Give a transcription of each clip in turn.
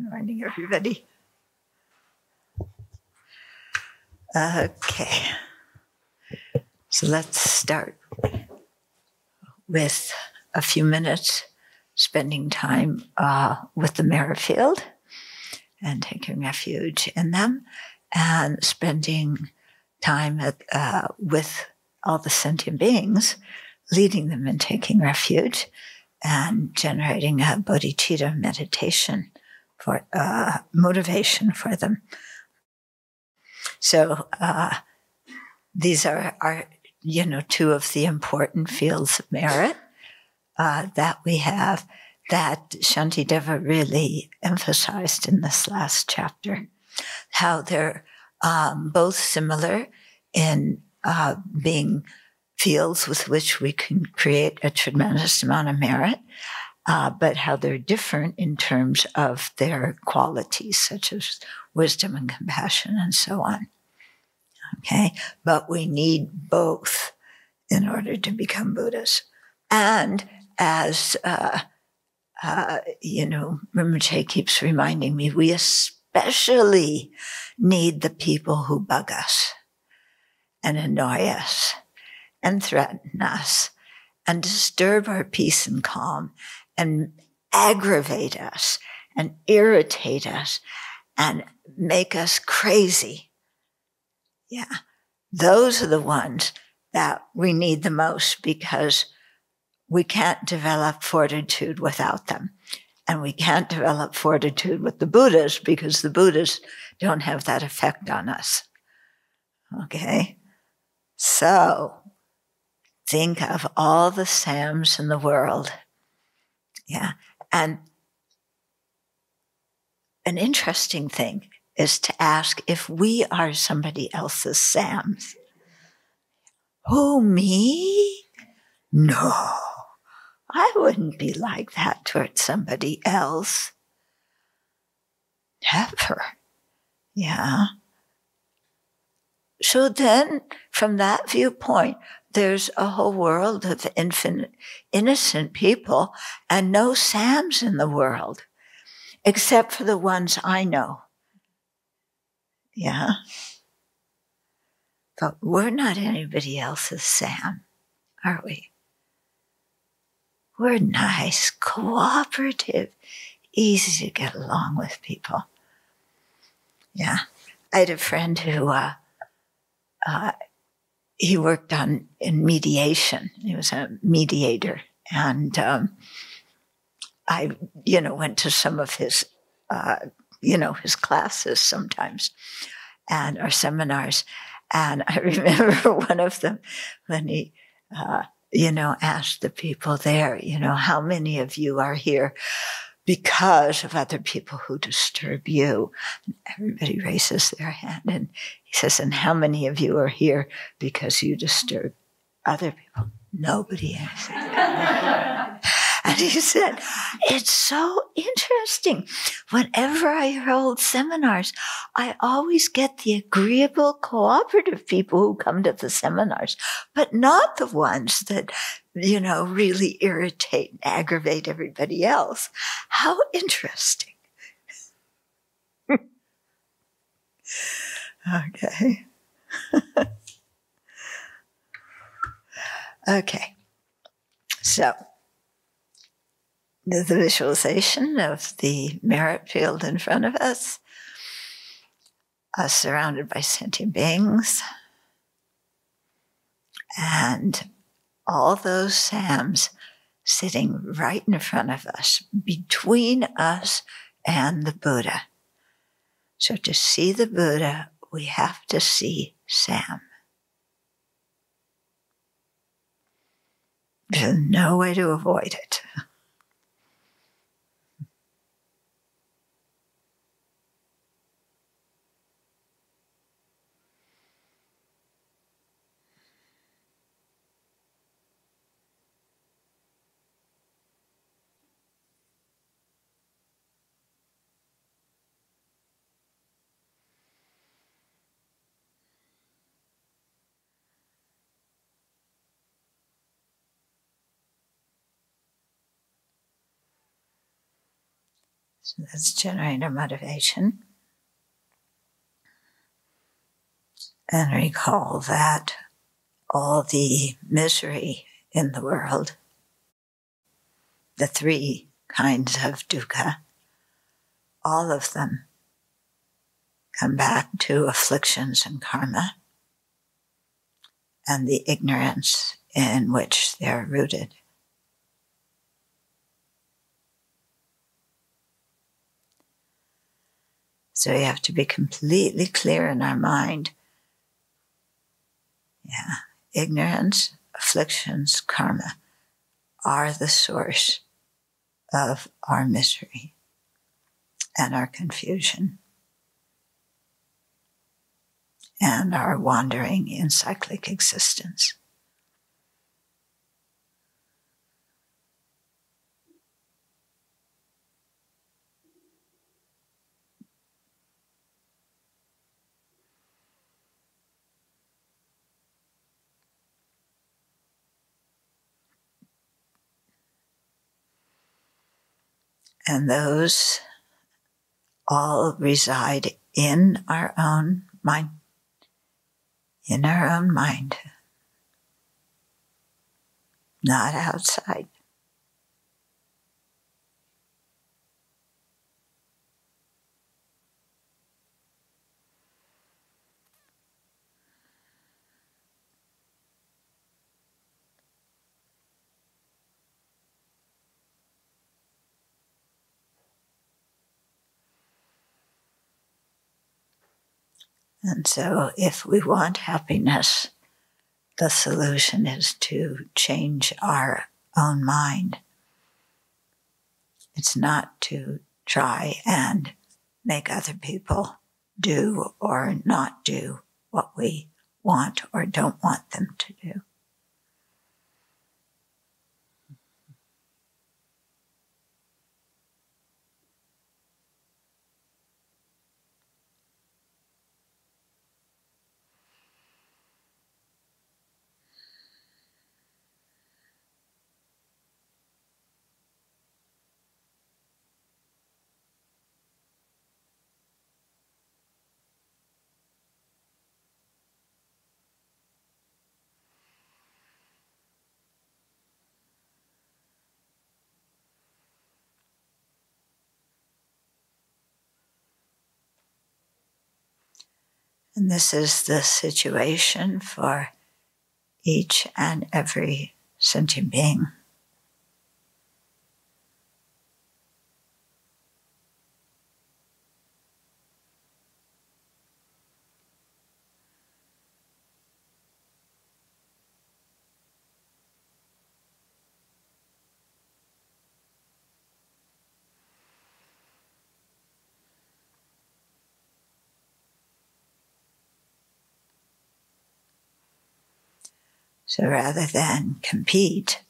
Morning, everybody. Okay. So let's start with a few minutes spending time uh, with the merit field and taking refuge in them and spending time at, uh, with all the sentient beings, leading them in taking refuge and generating a bodhicitta meditation for uh, motivation for them. So uh, these are, are, you know, two of the important fields of merit uh, that we have that Shantideva really emphasized in this last chapter. How they're um, both similar in uh, being fields with which we can create a tremendous amount of merit, uh, but how they're different in terms of their qualities, such as wisdom and compassion and so on. Okay. But we need both in order to become Buddhas. And as, uh, uh, you know, Rinpoche keeps reminding me, we especially need the people who bug us and annoy us and threaten us and disturb our peace and calm and aggravate us and irritate us and make us crazy. Yeah. Those are the ones that we need the most because we can't develop fortitude without them. And we can't develop fortitude with the Buddhas because the Buddhas don't have that effect on us. Okay. So think of all the Sams in the world. Yeah. And an interesting thing is to ask if we are somebody else's Sams. Who, me? No, I wouldn't be like that towards somebody else. Never. Yeah. So then, from that viewpoint, there's a whole world of infinite, innocent people and no Sams in the world, except for the ones I know. Yeah. But we're not anybody else's Sam, are we? We're nice, cooperative, easy to get along with people. Yeah. I had a friend who, uh, uh, he worked on in mediation. He was a mediator, and um, I, you know, went to some of his, uh, you know, his classes sometimes, and our seminars. And I remember one of them when he, uh, you know, asked the people there, you know, how many of you are here because of other people who disturb you. And everybody raises their hand and he says, and how many of you are here because you disturb other people? Nobody answered. and he said, it's so interesting. Whenever I hold seminars, I always get the agreeable, cooperative people who come to the seminars, but not the ones that you know, really irritate and aggravate everybody else. How interesting. okay. okay. So, the visualization of the merit field in front of us, us surrounded by sentient beings, and all those Sams sitting right in front of us, between us and the Buddha. So to see the Buddha, we have to see Sam. There's no way to avoid it. So that's generator motivation. And recall that all the misery in the world, the three kinds of dukkha, all of them come back to afflictions and karma and the ignorance in which they're rooted. So we have to be completely clear in our mind. Yeah, ignorance, afflictions, karma are the source of our misery and our confusion and our wandering in cyclic existence. And those all reside in our own mind, in our own mind, not outside. And so, if we want happiness, the solution is to change our own mind. It's not to try and make other people do or not do what we want or don't want them to do. And this is the situation for each and every sentient being. So rather than compete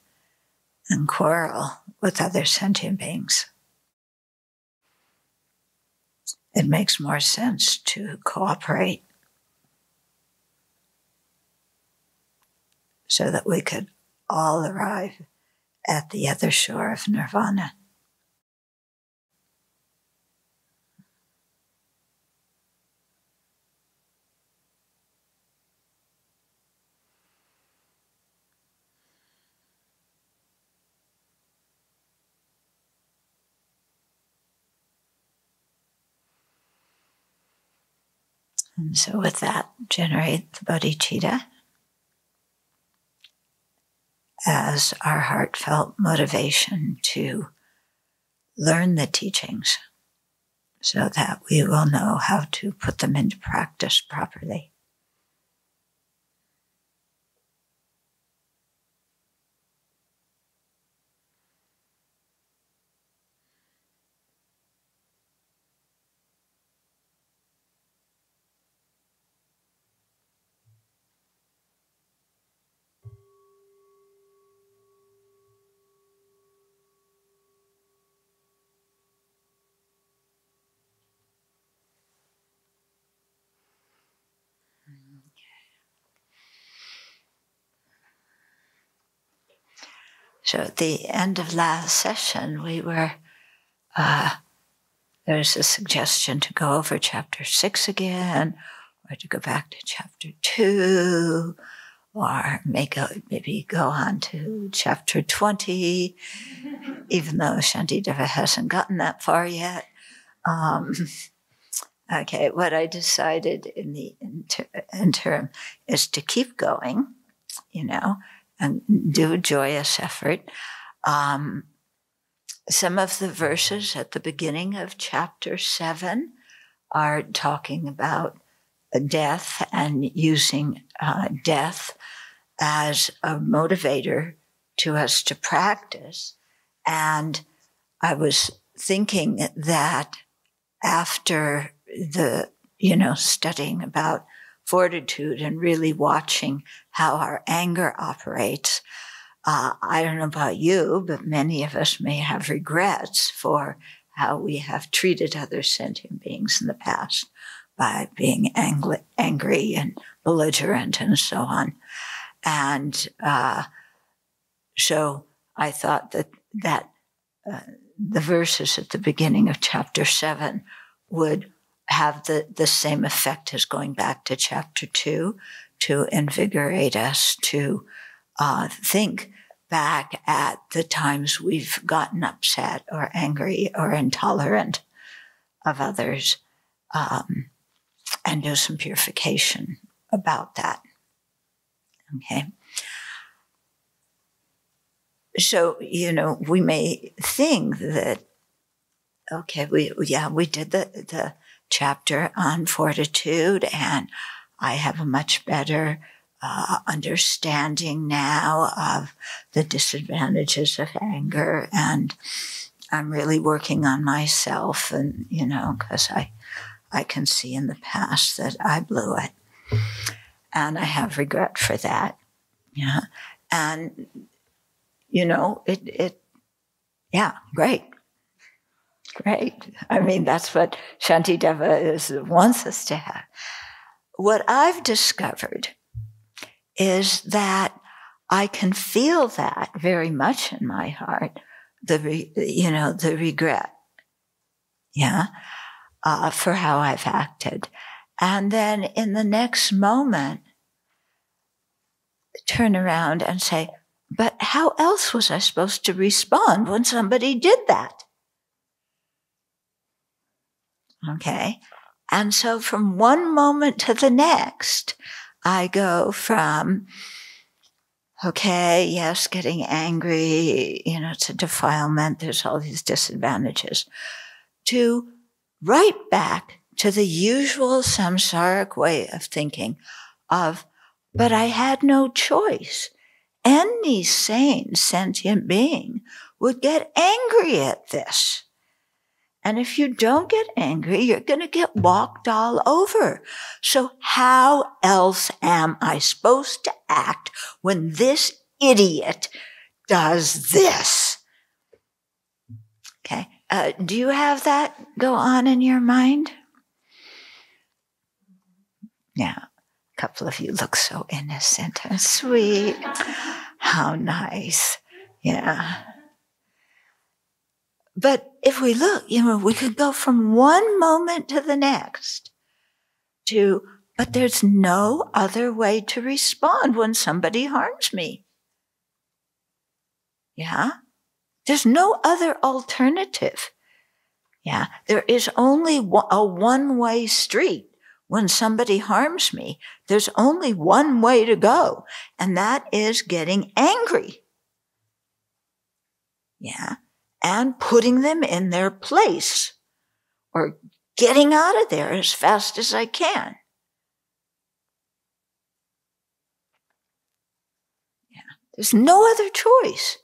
and quarrel with other sentient beings, it makes more sense to cooperate so that we could all arrive at the other shore of nirvana. And so, with that, generate the bodhicitta as our heartfelt motivation to learn the teachings so that we will know how to put them into practice properly. So at the end of last session, we were uh, there's a suggestion to go over chapter six again, or to go back to chapter two, or make a, maybe go on to chapter 20, even though Shantideva hasn't gotten that far yet. Um, okay, what I decided in the inter- interim is to keep going, you know, and do joyous effort. Um, some of the verses at the beginning of chapter seven are talking about death and using uh, death as a motivator to us to practice. And I was thinking that after the, you know, studying about fortitude and really watching how our anger operates, uh, I don't know about you, but many of us may have regrets for how we have treated other sentient beings in the past by being angry, angry and belligerent and so on. And uh, so I thought that that uh, the verses at the beginning of chapter seven would have the, the same effect as going back to chapter two to invigorate us to uh, think back at the times we've gotten upset or angry or intolerant of others um, and do some purification about that. Okay. So, you know, we may think that, okay, we, yeah, we did the, the chapter on fortitude and I have a much better uh, understanding now of the disadvantages of anger and I'm really working on myself and, you know, cause I, I can see in the past that I blew it and I have regret for that. Yeah. And, you know, it, it, yeah, great. Great. I mean, that's what Shantideva is, wants us to have. What I've discovered is that I can feel that very much in my heart, the, re, you know, the regret. Yeah. Uh, for how I've acted. And then in the next moment, turn around and say, but how else was I supposed to respond when somebody did that? Okay. And so from one moment to the next, I go from, okay, yes, getting angry, you know, it's a defilement, there's all these disadvantages, to right back to the usual samsaric way of thinking of, but I had no choice. Any sane sentient being would get angry at this. And if you don't get angry, you're going to get walked all over. So how else am I supposed to act when this idiot does this? Okay. Uh, do you have that go on in your mind? Yeah. A couple of you look so innocent and sweet. How nice. Yeah. But if we look, you know, we could go from one moment to the next to, but there's no other way to respond when somebody harms me. Yeah. There's no other alternative. Yeah. There is only a one way street when somebody harms me, there's only one way to go, and that is getting angry. Yeah. And putting them in their place or getting out of there as fast as I can. Yeah. There's no other choice.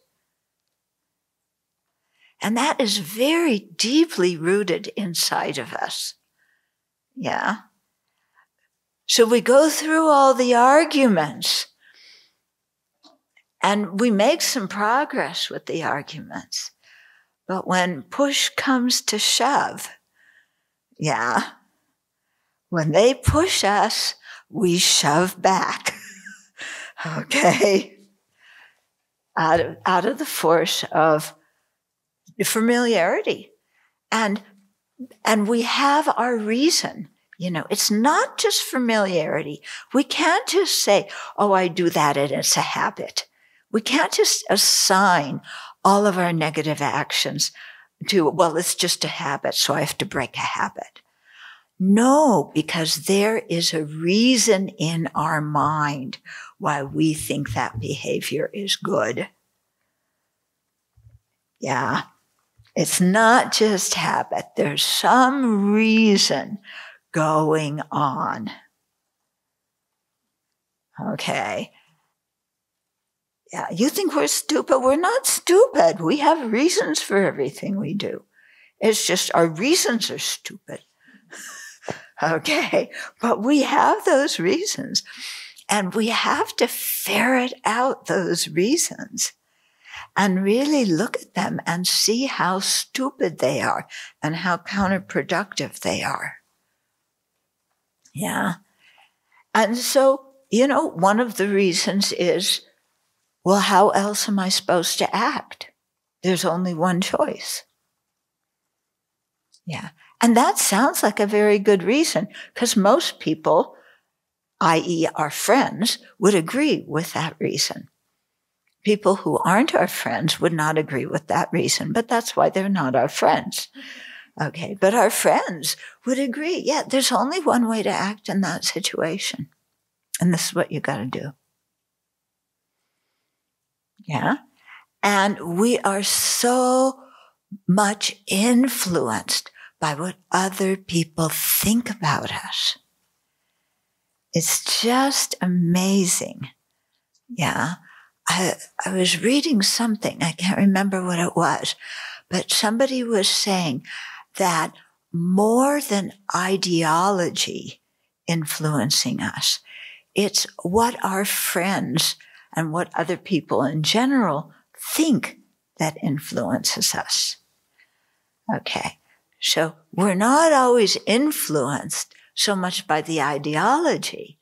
And that is very deeply rooted inside of us. Yeah. So we go through all the arguments and we make some progress with the arguments. But when push comes to shove, yeah, when they push us, we shove back. okay? Out of, out of the force of familiarity. And and we have our reason. You know, it's not just familiarity. We can't just say, oh, I do that and it's a habit. We can't just assign all of our negative actions to, well, it's just a habit, so I have to break a habit. No, because there is a reason in our mind why we think that behavior is good. Yeah. It's not just habit. There's some reason going on. Okay. Yeah, you think we're stupid. We're not stupid. We have reasons for everything we do. It's just our reasons are stupid. okay. But we have those reasons and we have to ferret out those reasons and really look at them and see how stupid they are and how counterproductive they are. Yeah. And so, you know, one of the reasons is, well, how else am I supposed to act? There's only one choice. Yeah. And that sounds like a very good reason because most people, i.e. our friends, would agree with that reason. People who aren't our friends would not agree with that reason, but that's why they're not our friends. Okay. But our friends would agree. Yeah, there's only one way to act in that situation. And this is what you got to do. Yeah. And we are so much influenced by what other people think about us. It's just amazing. Yeah. I, I was reading something. I can't remember what it was, but somebody was saying that more than ideology influencing us, it's what our friends and what other people in general think that influences us. Okay. So we're not always influenced so much by the ideology,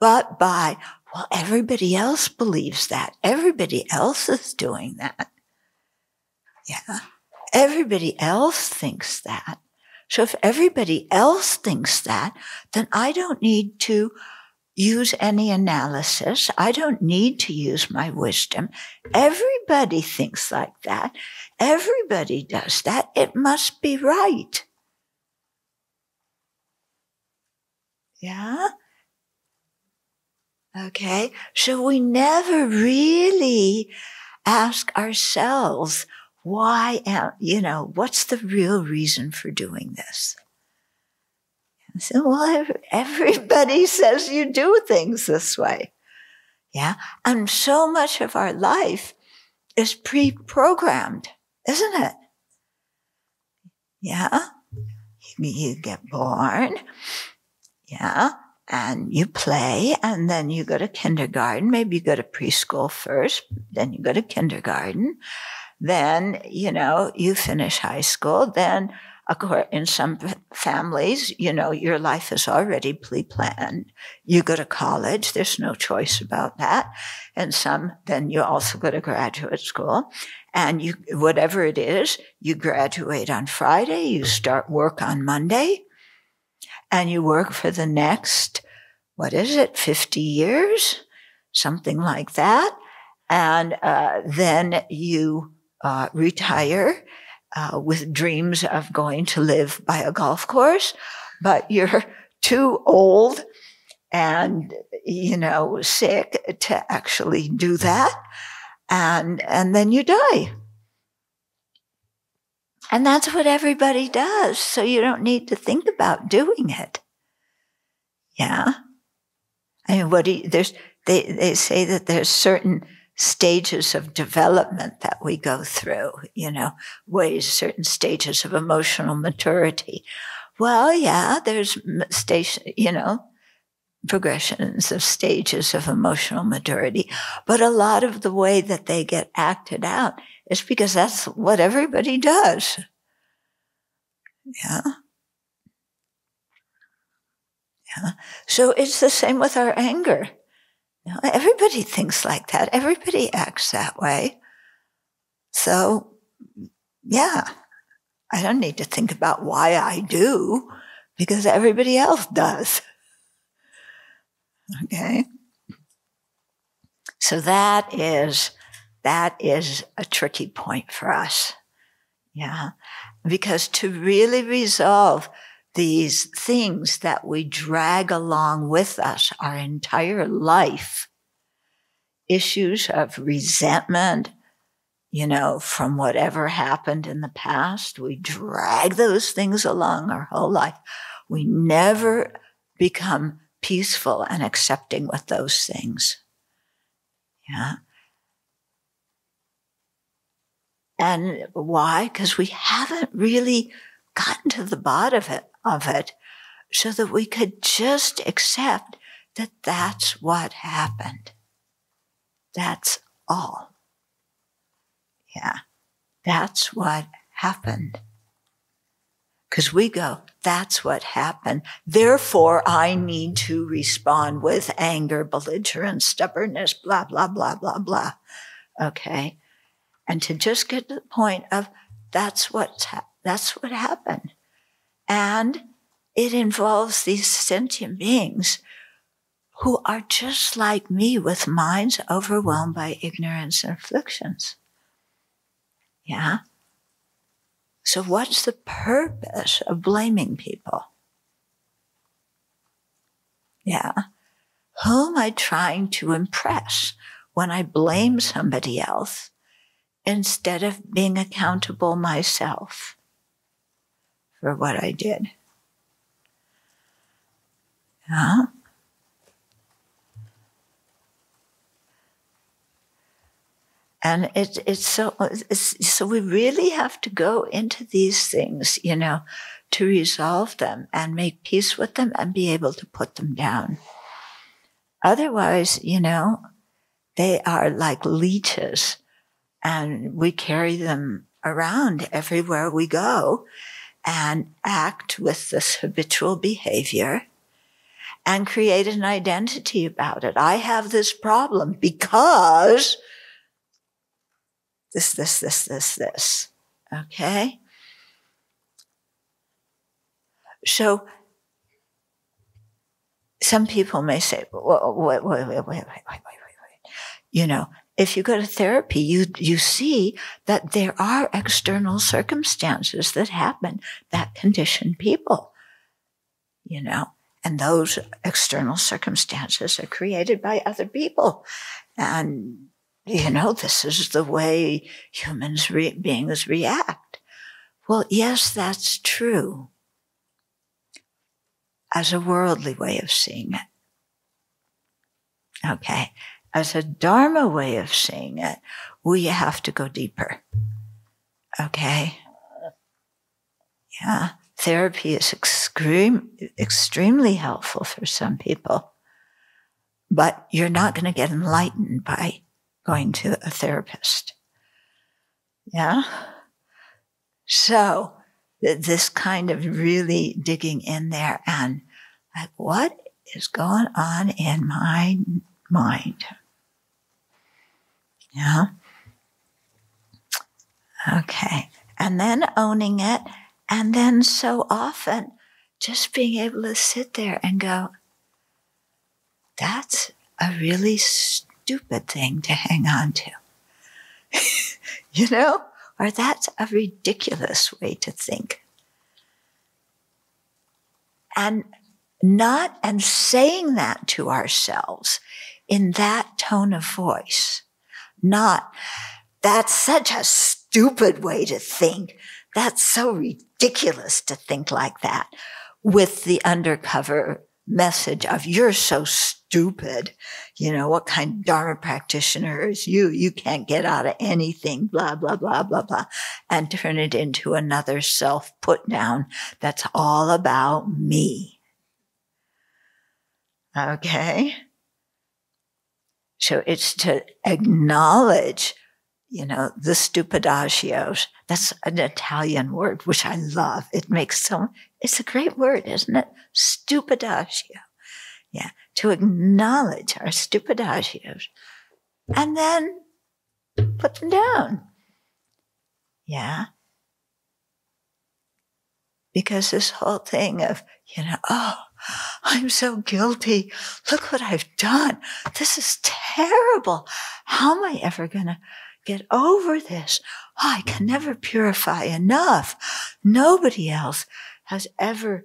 but by, well, everybody else believes that. Everybody else is doing that. Yeah. Everybody else thinks that. So if everybody else thinks that, then I don't need to use any analysis. I don't need to use my wisdom. Everybody thinks like that. Everybody does that. It must be right. Yeah? Okay. So we never really ask ourselves, why you know, what's the real reason for doing this? I said, well, everybody says you do things this way. Yeah. And so much of our life is pre-programmed, isn't it? Yeah. You get born. Yeah. And you play and then you go to kindergarten. Maybe you go to preschool first, then you go to kindergarten. Then, you know, you finish high school. Then in some families, you know, your life is already pre-planned. You go to college. There's no choice about that. And some, then you also go to graduate school and you, whatever it is, you graduate on Friday. You start work on Monday and you work for the next, what is it, 50 years? Something like that. And, uh, then you, uh, retire uh, with dreams of going to live by a golf course, but you're too old and, you know, sick to actually do that. And, and then you die. And that's what everybody does. So you don't need to think about doing it. Yeah. I mean, what do you, there's, they, they say that there's certain stages of development that we go through, you know, ways, certain stages of emotional maturity. Well, yeah, there's station, you know, progressions of stages of emotional maturity, but a lot of the way that they get acted out is because that's what everybody does. Yeah. Yeah. So it's the same with our anger. Know, everybody thinks like that. Everybody acts that way. So, yeah. I don't need to think about why I do because everybody else does. Okay. So that is, that is a tricky point for us. Yeah. Because to really resolve these things that we drag along with us our entire life, issues of resentment, you know, from whatever happened in the past. We drag those things along our whole life. We never become peaceful and accepting with those things. Yeah. And why? Because we haven't really gotten to the bottom of it, of it so that we could just accept that that's what happened. That's all. Yeah. That's what happened. Because we go, that's what happened. Therefore, I need to respond with anger, belligerence, stubbornness, blah, blah, blah, blah, blah. Okay. And to just get to the point of that's what's, ha- that's what happened. And it involves these sentient beings who are just like me with minds overwhelmed by ignorance and afflictions. Yeah. So what's the purpose of blaming people? Yeah. Who am I trying to impress when I blame somebody else instead of being accountable myself for what I did? Yeah. And it, it's so, it's, so we really have to go into these things, you know, to resolve them and make peace with them and be able to put them down. Otherwise, you know, they are like leeches and we carry them around everywhere we go and act with this habitual behavior and create an identity about it. I have this problem because this, this, this, this, this. Okay? So, some people may say, wait, wait, wait, wait, wait, wait, wait, wait. You know, if you go to therapy, you, you see that there are external circumstances that happen that condition people, you know, and those external circumstances are created by other people. And you know, this is the way humans re- beings react. Well, yes, that's true as a worldly way of seeing it. Okay. As a Dharma way of seeing it, we have to go deeper. Okay. Yeah. Therapy is extreme, extremely helpful for some people, but you're not going to get enlightened by going to a therapist. Yeah. So this kind of really digging in there and like, what is going on in my mind? Yeah. Okay. And then owning it. And then so often just being able to sit there and go, that's a really stupid thing to hang on to. you know? Or that's a ridiculous way to think. And not, and saying that to ourselves in that tone of voice, not, that's such a stupid way to think. That's so ridiculous to think like that with the undercover message of you're so stupid. You know, what kind of Dharma practitioner is you? You can't get out of anything, blah, blah, blah, blah, blah, and turn it into another self put down that's all about me. Okay. So it's to acknowledge you know, the stupidaggios. That's an Italian word, which I love. It makes so, it's a great word, isn't it? Stupidaggio. Yeah. To acknowledge our stupidaggios and then put them down. Yeah. Because this whole thing of, you know, oh, I'm so guilty. Look what I've done. This is terrible. How am I ever going to get over this? Oh, I can never purify enough. Nobody else has ever,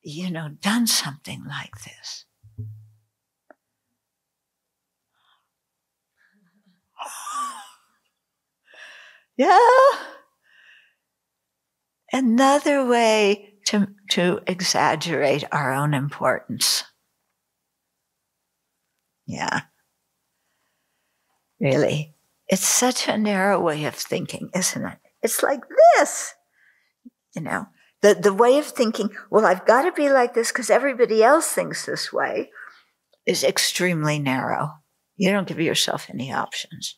you know, done something like this. Yeah. Another way to, to exaggerate our own importance. Yeah. Really. It's such a narrow way of thinking, isn't it? It's like this. You know, the, the way of thinking, well, I've got to be like this because everybody else thinks this way is extremely narrow. You don't give yourself any options.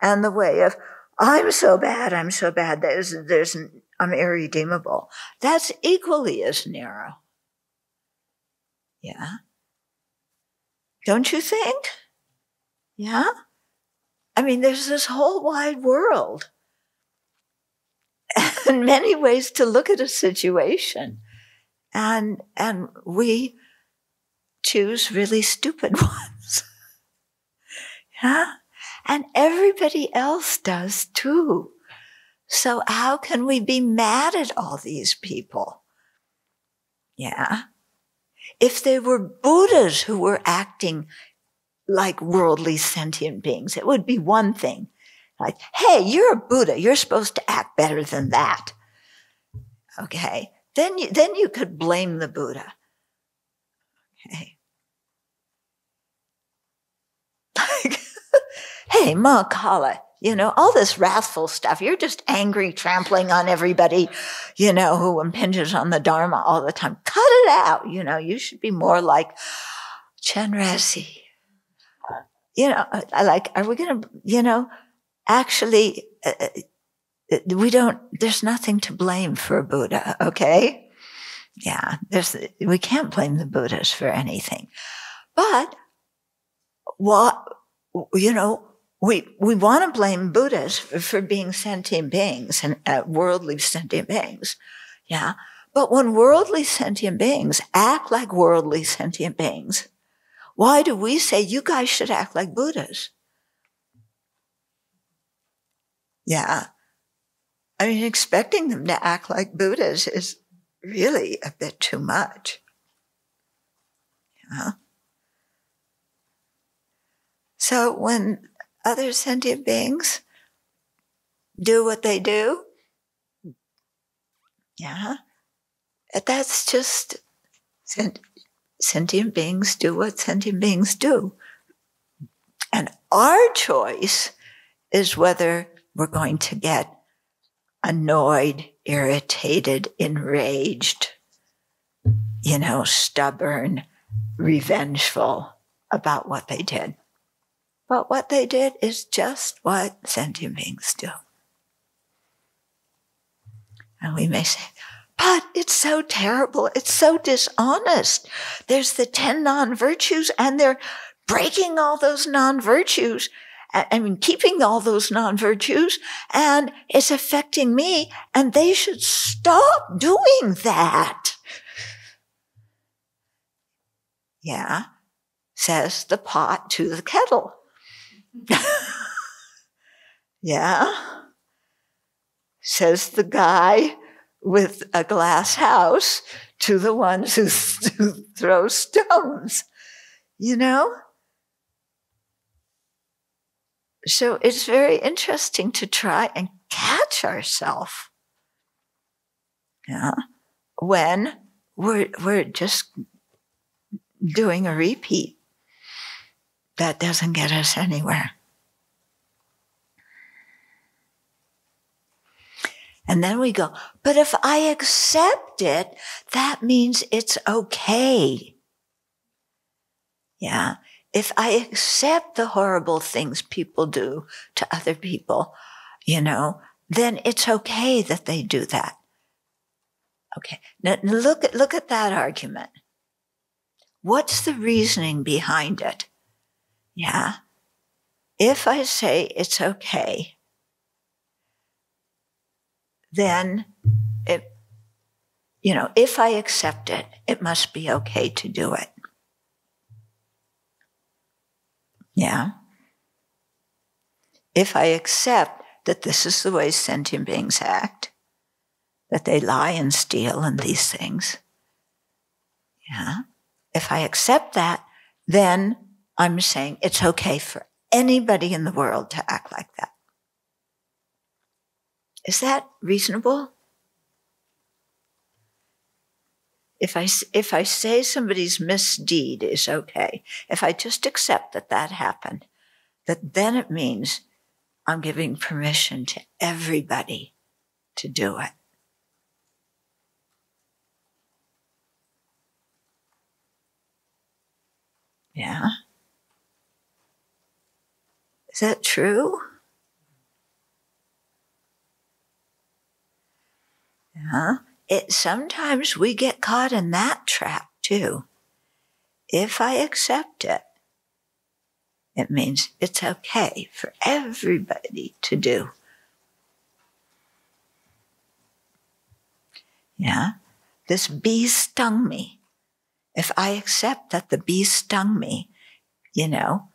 And the way of, I'm so bad, I'm so bad, there's, there's, I'm irredeemable. That's equally as narrow. Yeah. Don't you think? Yeah. I mean, there's this whole wide world and many ways to look at a situation. And, and we choose really stupid ones. yeah. And everybody else does too. So how can we be mad at all these people? Yeah. If they were Buddhas who were acting like worldly sentient beings, it would be one thing. Like, hey, you're a Buddha. You're supposed to act better than that. Okay. Then you, then you could blame the Buddha. Okay. Like, hey, Mahakala, you know, all this wrathful stuff. You're just angry, trampling on everybody, you know, who impinges on the Dharma all the time. Cut it out. You know, you should be more like Chenrezig. You know, like, are we going to, you know, actually, uh, uh, we don't, there's nothing to blame for Buddha, okay? Yeah, there's, we can't blame the Buddhas for anything. But what, you know, we, we want to blame Buddhas for, for being sentient beings and uh, worldly sentient beings. Yeah. But when worldly sentient beings act like worldly sentient beings, why do we say you guys should act like Buddhas? Yeah. I mean, expecting them to act like Buddhas is really a bit too much. Yeah. So when other sentient beings do what they do, yeah, that's just sentient beings do what sentient beings do. And our choice is whether we're going to get annoyed, irritated, enraged, you know, stubborn, revengeful about what they did. But what they did is just what sentient beings do. And we may say, but it's so terrible. It's so dishonest. There's the 10 non virtues and they're breaking all those non virtues I mean, keeping all those non virtues and it's affecting me and they should stop doing that. Yeah, says the pot to the kettle. Yeah, says the guy with a glass house to the ones who, throw stones. You know? So it's very interesting to try and catch ourselves. Yeah. When we're, we're just doing a repeat that doesn't get us anywhere. And then we go, but if I accept it, that means it's okay. Yeah if I accept the horrible things people do to other people, you know, then it's okay that they do that. Okay. Now look at, look at that argument. What's the reasoning behind it? Yeah. If I say it's okay, then it, you know, if I accept it, it must be okay to do it. Yeah. If I accept that this is the way sentient beings act, that they lie and steal and these things, yeah. If I accept that, then I'm saying it's okay for anybody in the world to act like that. Is that reasonable? If I, if I say somebody's misdeed is okay, if I just accept that that happened, that then it means I'm giving permission to everybody to do it. Yeah. Is that true? Yeah. It sometimes we get caught in that trap too. If I accept it, it means it's okay for everybody to do. Yeah. This bee stung me if I accept that the bee stung me, you know,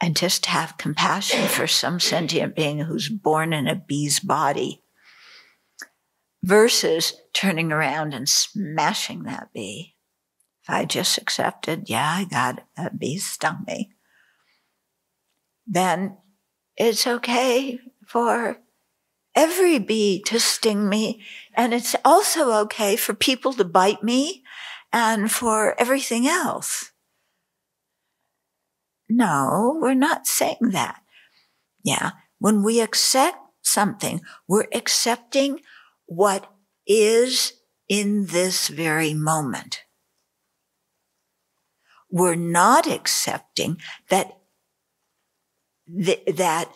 and just have compassion for some sentient being who's born in a bee's body versus turning around and smashing that bee. If I just accepted, yeah, I got a bee stung me, then it's okay for every bee to sting me. And it's also okay for people to bite me and for everything else. No, we're not saying that. Yeah. When we accept something, we're accepting what is in this very moment. We're not accepting that, th- that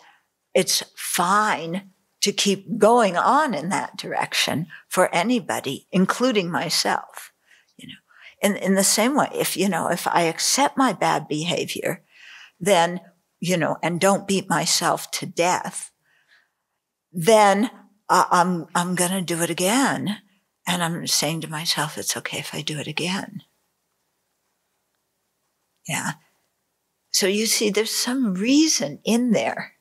it's fine to keep going on in that direction for anybody, including myself You know, in, in the same way, if, you know, if I accept my bad behavior, then, you know, and don't beat myself to death, then uh, I'm, I'm going to do it again. And I'm saying to myself, it's okay if I do it again. Yeah. So you see, there's some reason in there,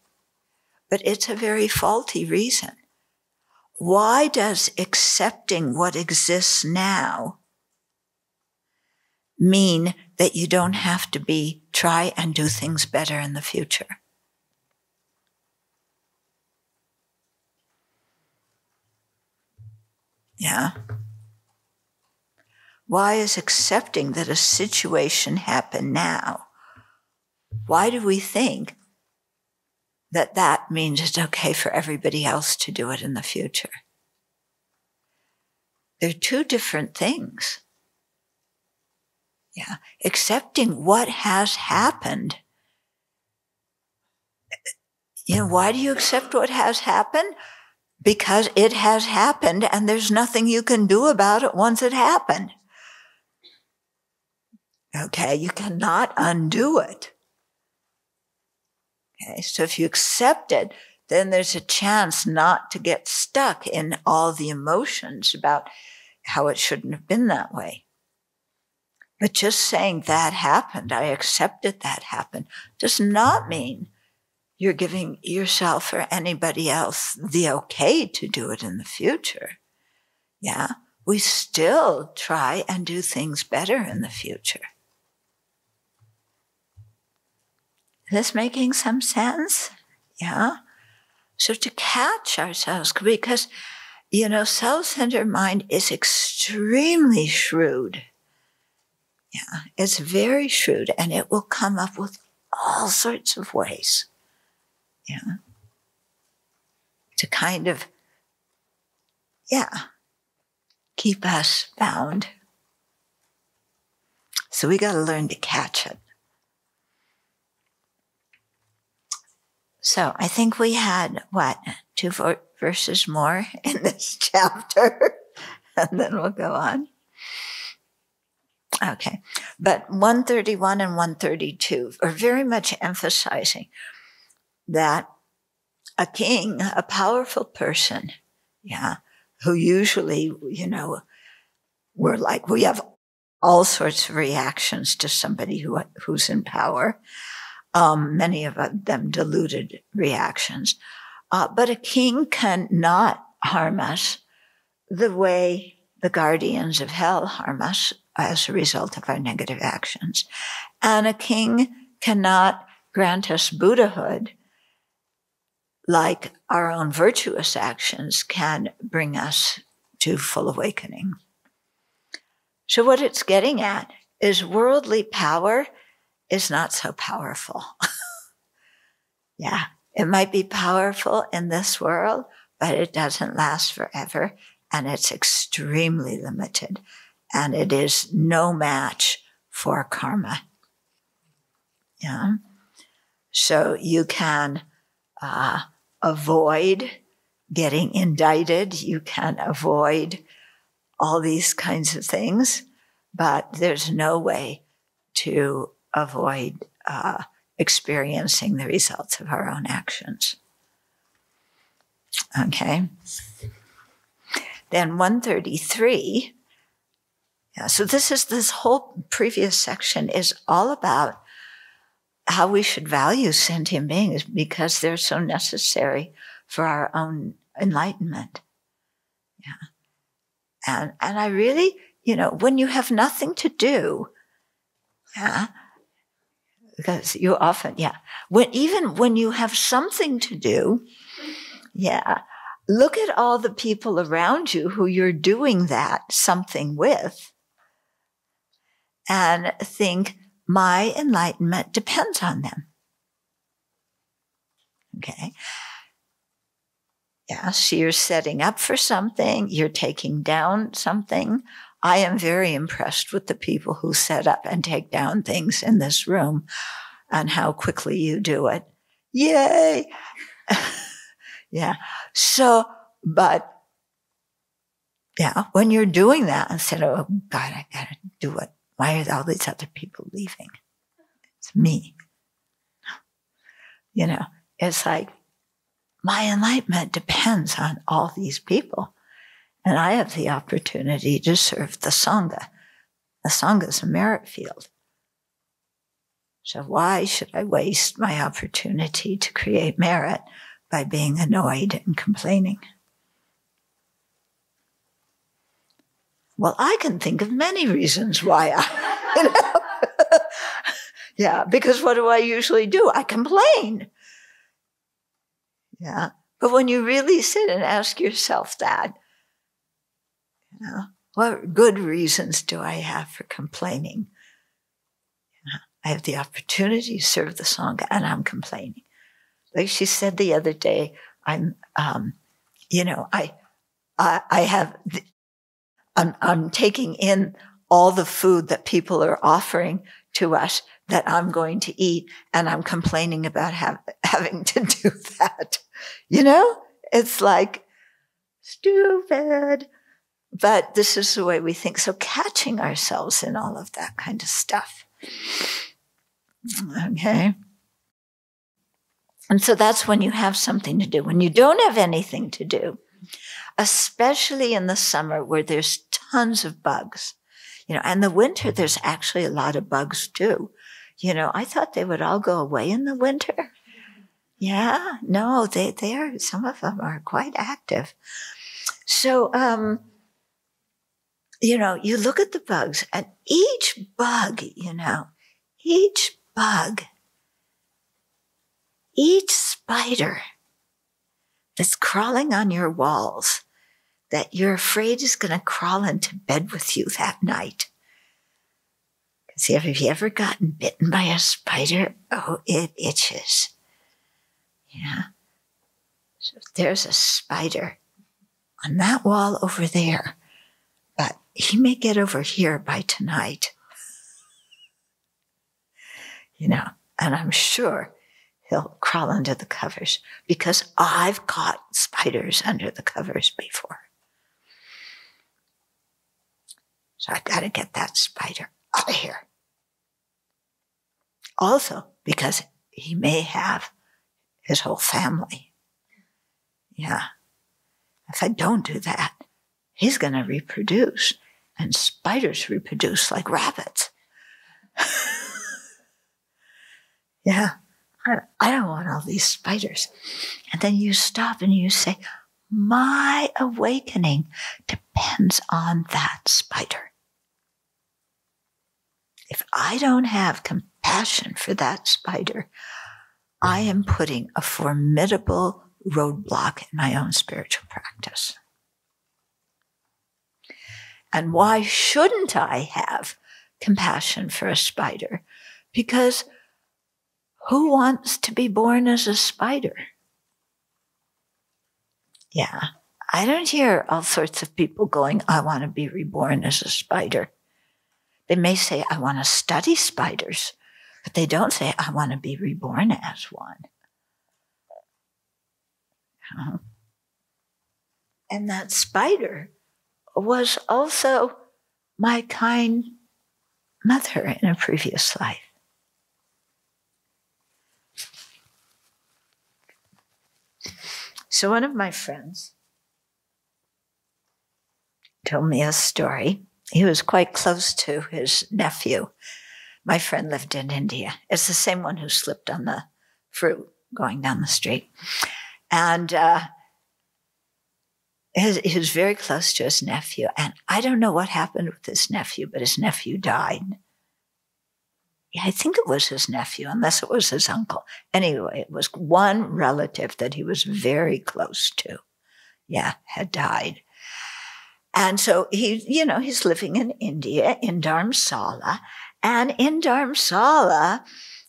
but it's a very faulty reason. Why does accepting what exists now mean that you don't have to be try and do things better in the future. Yeah. Why is accepting that a situation happened now? Why do we think that that means it's okay for everybody else to do it in the future? They're two different things. Yeah. Accepting what has happened. You know, why do you accept what has happened? Because it has happened and there's nothing you can do about it once it happened. Okay. You cannot undo it. Okay. So if you accept it, then there's a chance not to get stuck in all the emotions about how it shouldn't have been that way. But just saying that happened, I accepted that happened, does not mean you're giving yourself or anybody else the okay to do it in the future. Yeah. We still try and do things better in the future. Is this making some sense? Yeah. So to catch ourselves, because, you know, self-centered mind is extremely shrewd yeah, it's very shrewd and it will come up with all sorts of ways. Yeah. To kind of, yeah, keep us bound. So we got to learn to catch it. So I think we had what, two verses more in this chapter, and then we'll go on. Okay. But 131 and 132 are very much emphasizing that a king, a powerful person, yeah, who usually, you know, we're like, we have all sorts of reactions to somebody who, who's in power. Um, many of them deluded reactions. Uh, but a king cannot harm us the way the guardians of hell harm us Uh, as a result of our negative actions. And a king cannot grant us Buddhahood like our own virtuous actions can bring us to full awakening. So, what it's getting at is worldly power is not so powerful. yeah, it might be powerful in this world, but it doesn't last forever and it's extremely limited and it is no match for karma. Yeah. So you can uh, avoid getting indicted. You can avoid all these kinds of things, but there's no way to avoid uh, experiencing the results of our own actions. Okay. Then 133. Yeah, so this is this whole previous section is all about how we should value sentient beings because they're so necessary for our own enlightenment. Yeah. And and I really, you know, when you have nothing to do, yeah, because you often, yeah, when even when you have something to do, yeah, look at all the people around you who you're doing that something with and think, my enlightenment depends on them. Okay. Yes, you're setting up for something, you're taking down something. I am very impressed with the people who set up and take down things in this room and how quickly you do it. Yay! yeah. So, but yeah, when you're doing that, instead of, oh God, I gotta do it. Why are all these other people leaving? It's me. You know, it's like my enlightenment depends on all these people. And I have the opportunity to serve the Sangha. The Sangha is a merit field. So why should I waste my opportunity to create merit by being annoyed and complaining. Well, I can think of many reasons why I, you know. yeah, because what do I usually do? I complain. Yeah. But when you really sit and ask yourself that, you know, what good reasons do I have for complaining? I have the opportunity to serve the Sangha and I'm complaining like she said the other day, I'm, um, you know, I, I, I have, I'm, taking in all the food that people are offering to us that I'm going to eat, and I'm complaining about have, having to do that. You know, it's like stupid. But this is the way we think. So catching ourselves in all of that kind of stuff. Okay. And so that's when you have something to do. When you don't have anything to do, especially in the summer where there's tons of bugs, you know, and the winter, there's actually a lot of bugs too. You know, I thought they would all go away in the winter. Yeah, no, they, they are, some of them are quite active. So, um, you know, you look at the bugs and each bug, you know, each bug each spider that's crawling on your walls that you're afraid is going to crawl into bed with you that night. Because have you ever gotten bitten by a spider? Oh, it itches. Yeah. So there's a spider on that wall over there, but he may get over here by tonight. You know, and I'm sure he'll crawl under the covers because I've caught spiders under the covers before. So I got to get that spider out of here. Also, because he may have his whole family. Yeah. If I don't do that, he's going to reproduce and spiders reproduce like rabbits. yeah, I don't want all these spiders. And then you stop and you say, my awakening depends on that spider. If I don't have compassion for that spider, I mm. am putting a formidable roadblock in my own spiritual practice. And why shouldn't I have compassion for a spider? Because who wants to be born as a spider? Yeah. I don't hear all sorts of people going, I want to be reborn as a spider. They may say, I want to study spiders, but they don't say, I want to be reborn as one. And that spider was also my kind mother in a previous life. So one of my friends told me a story. He was quite close to his nephew. My friend lived in India. It's the same one who slipped on the fruit going down the street. And uh, he was very close to his nephew. And I don't know what happened with his nephew, but his nephew died. I think it was his nephew, unless it was his uncle. Anyway, it was one relative that he was very close to. Yeah, had died. And so he, you know, he's living in India, in Dharamsala. And in Dharamsala,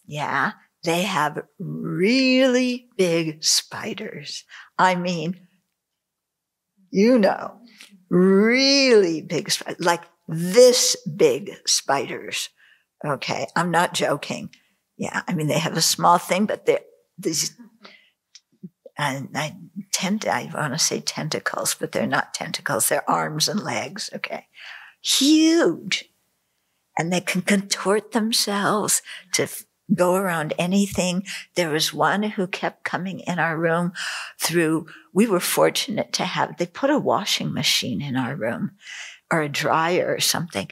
yeah, they have really big spiders. I mean, you know, really big, like this big spiders. Okay. I'm not joking. Yeah. I mean, they have a small thing, but they're these, and I tend I want to say tentacles, but they're not tentacles. They're arms and legs. Okay. Huge. And they can contort themselves to go around anything. There was one who kept coming in our room through, we were fortunate to have, they put a washing machine in our room or a dryer or something.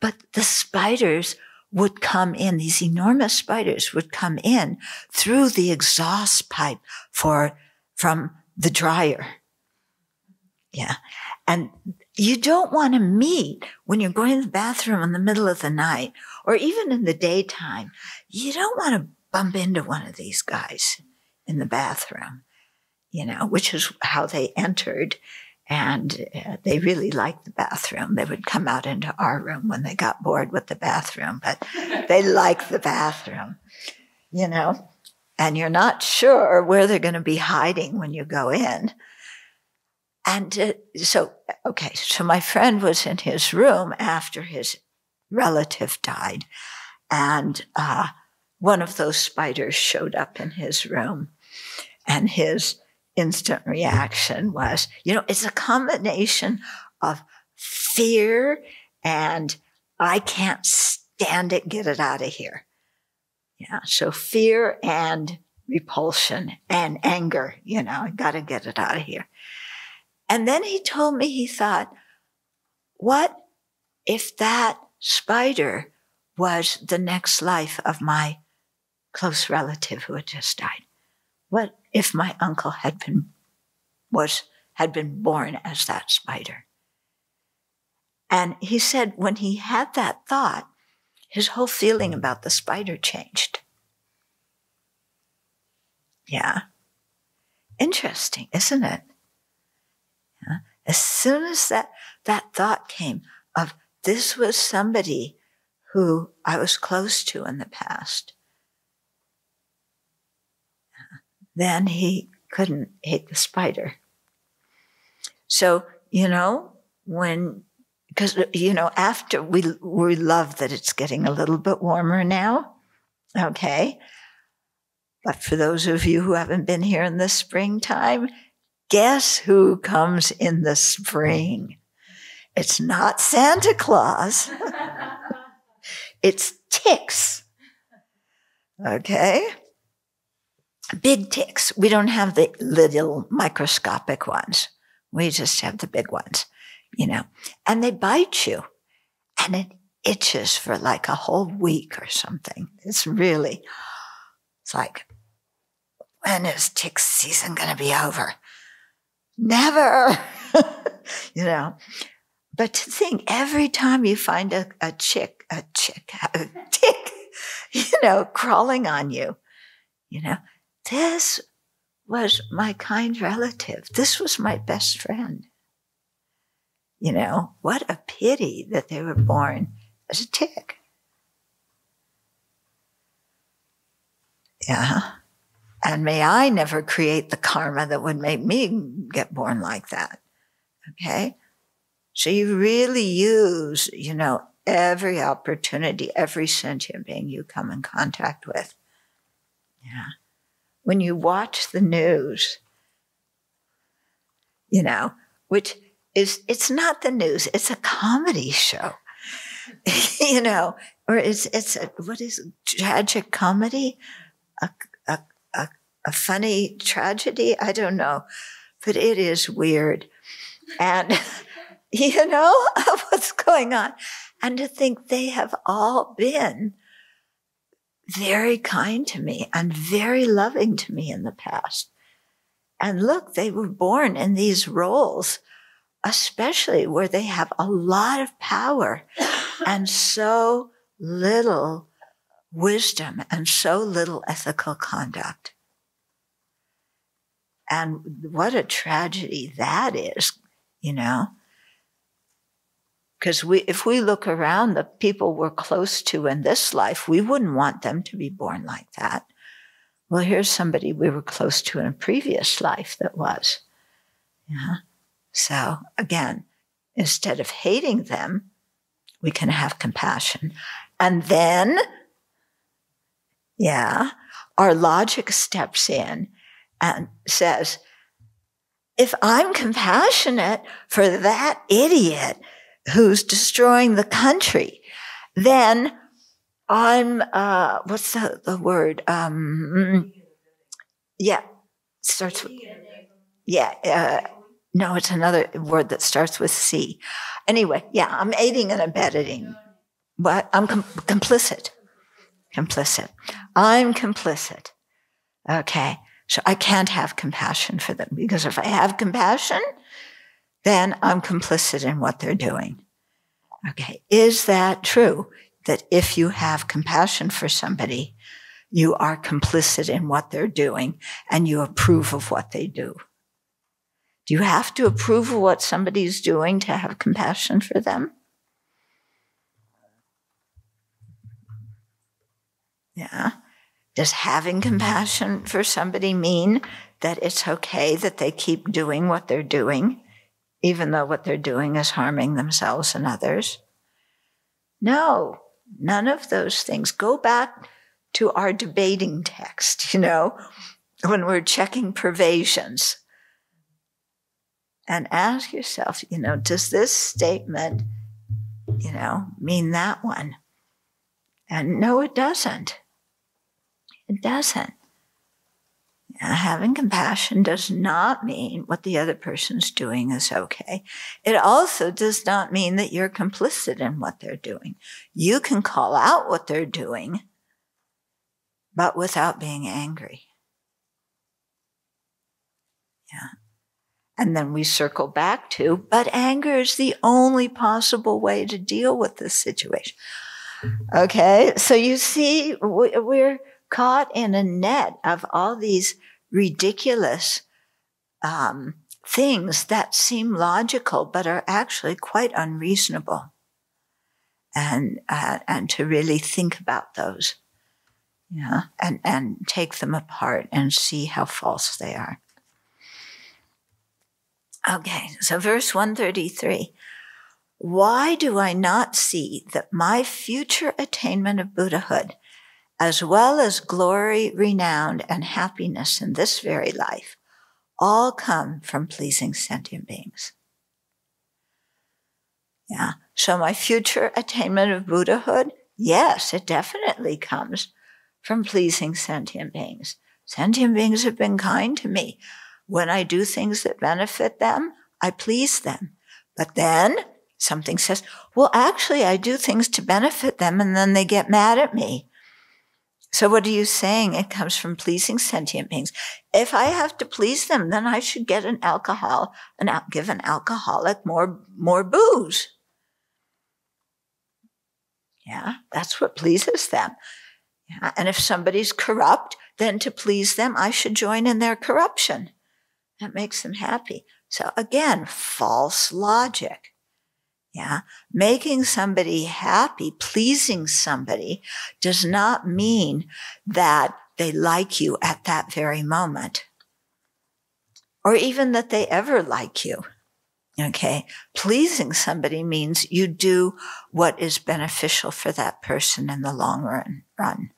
But the spiders would come in, these enormous spiders would come in through the exhaust pipe for, from the dryer. Yeah. And you don't want to meet when you're going to the bathroom in the middle of the night or even in the daytime. You don't want to bump into one of these guys in the bathroom, you know, which is how they entered. And uh, they really liked the bathroom. They would come out into our room when they got bored with the bathroom, but they liked the bathroom, you know, and you're not sure where they're going to be hiding when you go in. And uh, so, okay, so my friend was in his room after his relative died. And uh, one of those spiders showed up in his room. And his instant reaction was, you know, it's a combination of fear and I can't stand it, get it out of here. Yeah. So fear and repulsion and anger, you know, I got to get it out of here. And then he told me he thought, what if that spider was the next life of my close relative who had just died? What if my uncle had been, was, had been born as that spider? And he said when he had that thought, his whole feeling mm. about the spider changed. Yeah. Interesting, isn't it? As soon as that, that thought came of this was somebody who I was close to in the past, then he couldn't hate the spider. So, you know, when, because, you know, after we, we love that it's getting a little bit warmer now. Okay. But for those of you who haven't been here in the springtime, Guess who comes in the spring? It's not Santa Claus. it's ticks. Okay? Big ticks. We don't have the little microscopic ones. We just have the big ones, you know, and they bite you. and it itches for like a whole week or something. It's really, it's like, when is tick season going to be over? Never, you know. But to think every time you find a, a chick, a chick, a tick, you know, crawling on you, you know, this was my kind relative. This was my best friend. You know, what a pity that they were born as a tick. Yeah. And may I never create the karma that would make me get born like that. Okay. So you really use, you know, every opportunity, every sentient being you come in contact with. Yeah. When you watch the news, you know, which is, it's not the news, it's a comedy show. you know, or it's it's a, what is tragic comedy, a, a a a funny tragedy. I don't know, but it is weird, and you know what's going on, and to think they have all been very kind to me and very loving to me in the past. And look, they were born in these roles especially where they have a lot of power and so little wisdom and so little ethical conduct. And what a tragedy that is, you know? Because we, if we look around the people we're close to in this life, we wouldn't want them to be born like that. Well, here's somebody we were close to in a previous life that was. Yeah. So again, instead of hating them, we can have compassion. And then, yeah, our logic steps in and says, if I'm compassionate for that idiot who's destroying the country, then I'm, uh, what's the, the word? Um, yeah, starts with, yeah, uh, no, it's another word that starts with C. Anyway, yeah, I'm aiding and abetting, but I'm com- complicit. Complicit. I'm complicit. Okay. So I can't have compassion for them because if I have compassion, then I'm complicit in what they're doing. Okay. Is that true? That if you have compassion for somebody, you are complicit in what they're doing and you approve of what they do? Do you have to approve of what somebody's doing to have compassion for them? Yeah. Does having compassion for somebody mean that it's okay that they keep doing what they're doing, even though what they're doing is harming themselves and others? No, none of those things. Go back to our debating text, you know, when we're checking pervasions and ask yourself, you know, does this statement, you know, mean that one? And no, it doesn't. It doesn't. having compassion does not mean what the other person's doing is okay. It also does not mean that you're complicit in what they're doing. You can call out what they're doing, but without being angry. Yeah. And then we circle back to, but anger is the only possible way to deal with this situation. Okay. So you see, we're caught in a net of all these ridiculous um, things that seem logical, but are actually quite unreasonable. And, uh, and to really think about those, yeah, and, and take them apart and see how false they are. Okay, so verse 133. Why do I not see that my future attainment of Buddhahood, as well as glory, renown, and happiness in this very life, all come from pleasing sentient beings? Yeah, so my future attainment of Buddhahood, yes, it definitely comes from pleasing sentient beings. Sentient beings have been kind to me. When I do things that benefit them, I please them. But then something says, well, actually, I do things to benefit them and then they get mad at me. So what are you saying? It comes from pleasing sentient beings. If I have to please them, then I should get an alcohol and give an alcoholic more, more booze. Yeah, that's what pleases them. Yeah. And if somebody's corrupt, then to please them, I should join in their corruption. That makes them happy. So again, false logic. Yeah. Making somebody happy, pleasing somebody does not mean that they like you at that very moment or even that they ever like you. Okay. Pleasing somebody means you do what is beneficial for that person in the long run. run.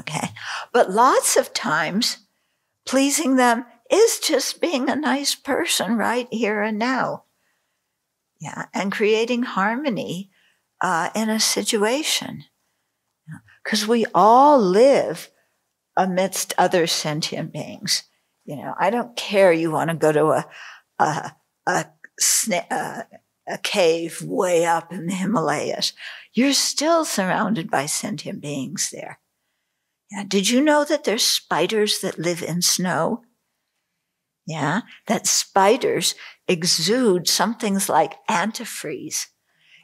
Okay. But lots of times pleasing them is just being a nice person right here and now. Yeah. And creating harmony uh, in a situation. Because we all live amidst other sentient beings. You know, I don't care you want to go to a, a, a, a, a cave way up in the Himalayas. You're still surrounded by sentient beings there. Yeah. Did you know that there's spiders that live in snow? Yeah. That spiders exude some things like antifreeze,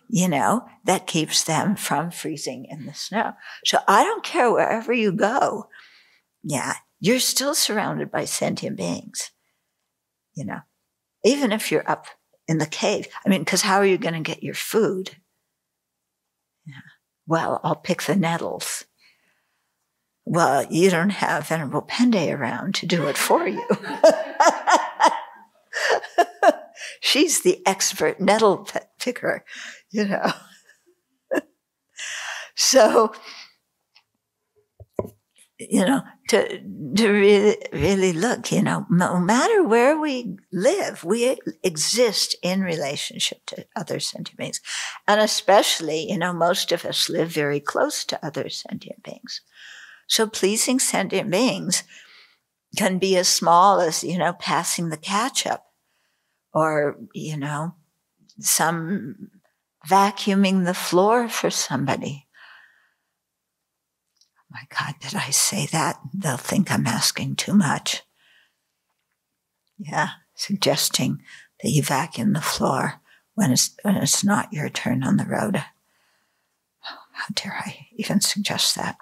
you know, that keeps them from freezing in the snow. So I don't care wherever you go. Yeah. You're still surrounded by sentient beings, you know, even if you're up in the cave. I mean, because how are you going to get your food? Yeah. Well, I'll pick the nettles. Well, you don't have Venerable Pende around to do it for you. She's the expert nettle picker, you know. so, you know, to, to really, really look, you know, no matter where we live, we exist in relationship to other sentient beings. And especially, you know, most of us live very close to other sentient beings. So pleasing sentient beings can be as small as, you know, passing the ketchup or, you know, some vacuuming the floor for somebody. Oh my God, did I say that? They'll think I'm asking too much. Yeah, suggesting that you vacuum the floor when it's, when it's not your turn on the road. How dare I even suggest that?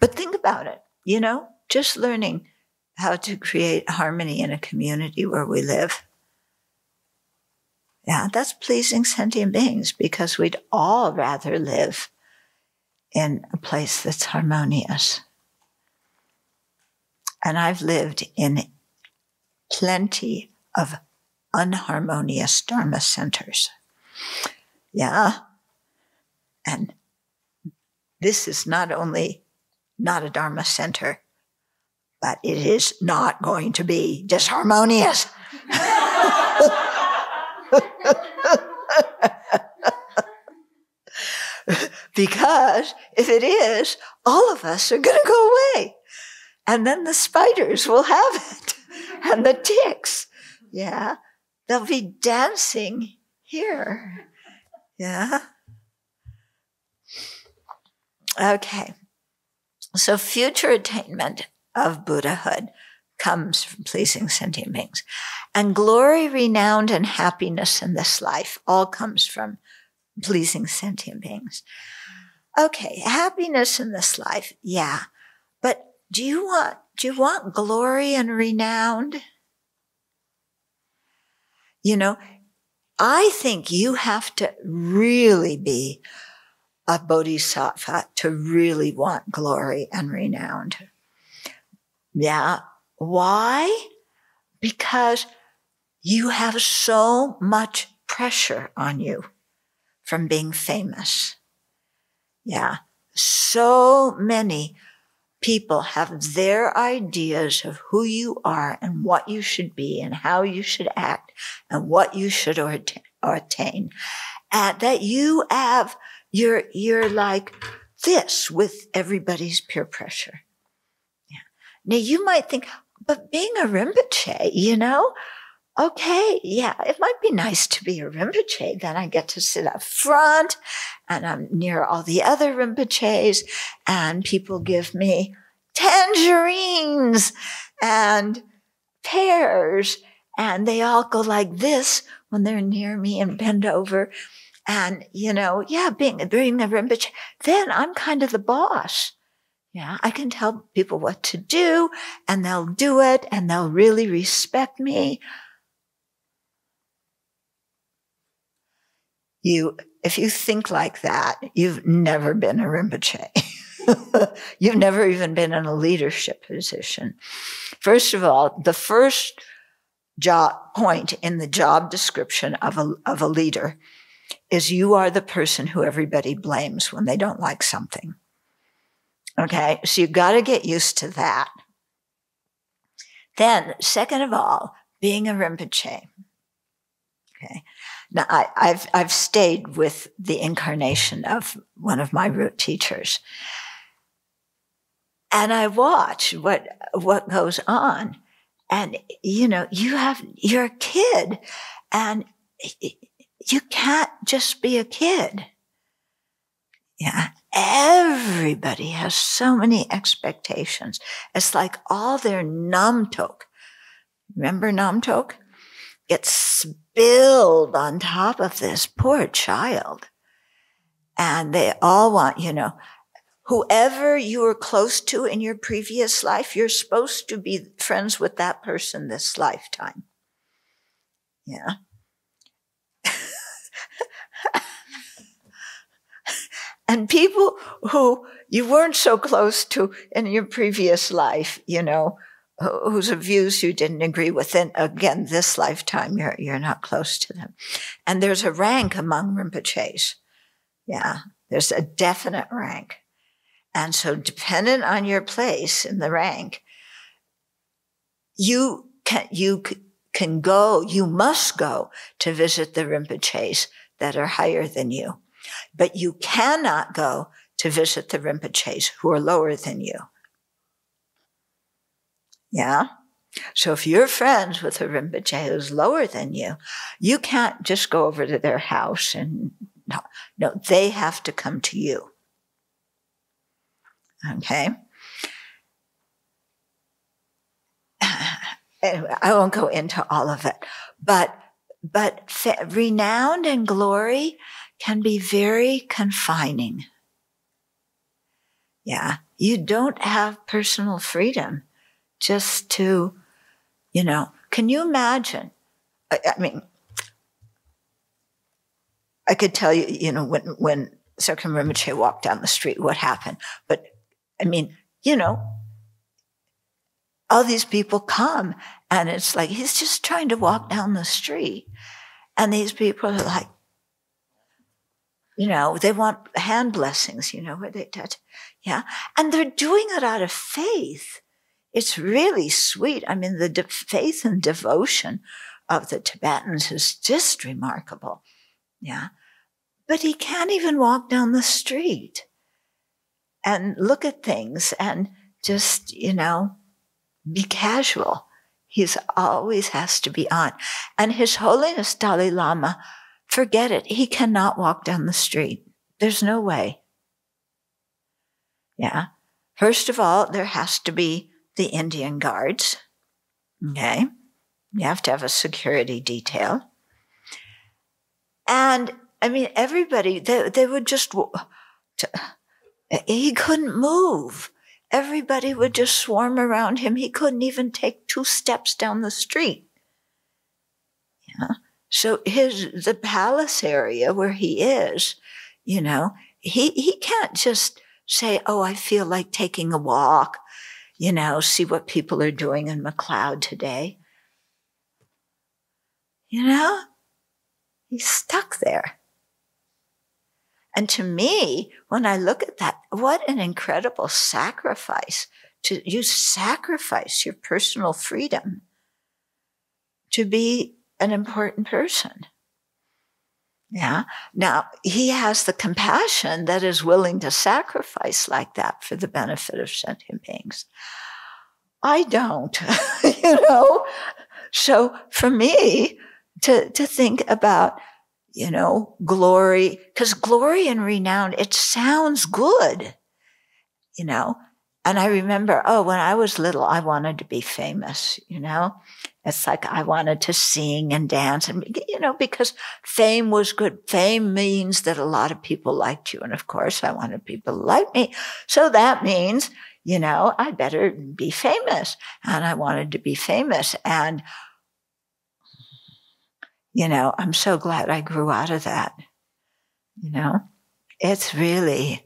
But think about it, you know, just learning how to create harmony in a community where we live. Yeah, that's pleasing sentient beings because we'd all rather live in a place that's harmonious. And I've lived in plenty of unharmonious Dharma centers. Yeah. And this is not only not a Dharma center, but it is not going to be disharmonious. because if it is, all of us are going to go away. And then the spiders will have it and the ticks. Yeah. They'll be dancing here. Yeah. Okay. So future attainment of Buddhahood comes from pleasing sentient beings. And glory, renown, and happiness in this life all comes from pleasing sentient beings. Okay, happiness in this life, yeah. But do you want do you want glory and renown? You know, I think you have to really be a bodhisattva to really want glory and renown. Yeah. Why? Because you have so much pressure on you from being famous. Yeah. So many people have their ideas of who you are and what you should be and how you should act and what you should attain. And that you have you're, you're like this with everybody's peer pressure. Yeah. Now you might think, but being a Rinpoche, you know, okay, yeah, it might be nice to be a Rinpoche. Then I get to sit up front and I'm near all the other Rinpoches and people give me tangerines and pears and they all go like this when they're near me and bend over. And, you know, yeah, being, being a Rinpoche, then I'm kind of the boss. Yeah, I can tell people what to do and they'll do it and they'll really respect me. You, if you think like that, you've never been a Rinpoche. you've never even been in a leadership position. First of all, the first job point in the job description of a, of a leader is you are the person who everybody blames when they don't like something. Okay. So you've got to get used to that. Then, second of all, being a Rinpoche. Okay. Now, I, have I've stayed with the incarnation of one of my root teachers. And I watch what, what goes on. And, you know, you have, you're a kid and you can't just be a kid. Yeah. Everybody has so many expectations. It's like all their namtok. Remember namtok? Gets spilled on top of this poor child. And they all want, you know, whoever you were close to in your previous life, you're supposed to be friends with that person this lifetime. Yeah. and people who you weren't so close to in your previous life, you know, whose views you didn't agree with, then again, this lifetime, you're, you're not close to them. And there's a rank among Rinpoches. Yeah. There's a definite rank. And so dependent on your place in the rank, you can, you can go, you must go to visit the Rinpoches that are higher than you. But you cannot go to visit the Rinpoches who are lower than you. Yeah? So if you're friends with a Rinpoche who's lower than you, you can't just go over to their house and no, no, they have to come to you. Okay. Anyway, I won't go into all of it, but but renown and glory can be very confining. Yeah, you don't have personal freedom just to, you know, can you imagine? I, I mean, I could tell you, you know, when when Serkong Rinpoche walked down the street, what happened, but I mean, you know, all these people come and it's like he's just trying to walk down the street. And these people are like, you know, they want hand blessings, you know, where they touch. Yeah. And they're doing it out of faith. It's really sweet. I mean, the de- faith and devotion of the Tibetans is just remarkable. Yeah. But he can't even walk down the street and look at things and just, you know, be casual. He's always has to be on. And His Holiness Dalai Lama, forget it. He cannot walk down the street. There's no way. Yeah. First of all, there has to be the Indian guards. Okay. You have to have a security detail. And I mean, everybody, they, they would just, he couldn't move. Everybody would just swarm around him. He couldn't even take two steps down the street. Yeah. So his the palace area where he is, you know, he he can't just say, "Oh, I feel like taking a walk," you know, see what people are doing in McLeod today. You know, he's stuck there. And to me, when I look at that, what an incredible sacrifice to you sacrifice your personal freedom to be an important person. Yeah. Now he has the compassion that is willing to sacrifice like that for the benefit of sentient beings. I don't, you know? So for me to, to think about, you know, glory, because glory and renown, it sounds good, you know. And I remember, oh, when I was little, I wanted to be famous, you know. It's like I wanted to sing and dance and, you know, because fame was good. Fame means that a lot of people liked you. And of course, I wanted people to like me. So that means, you know, I better be famous. And I wanted to be famous. And, you know, I'm so glad I grew out of that. You know, it's really,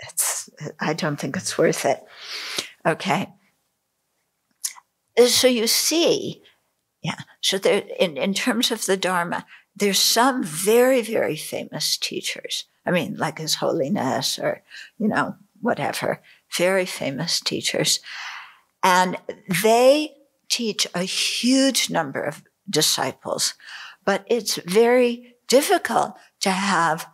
it's, I don't think it's worth it. Okay. Uh, so you see, yeah. So there, in, in terms of the Dharma, there's some very, very famous teachers. I mean, like His Holiness or, you know, whatever, very famous teachers. And they teach a huge number of disciples, but it's very difficult to have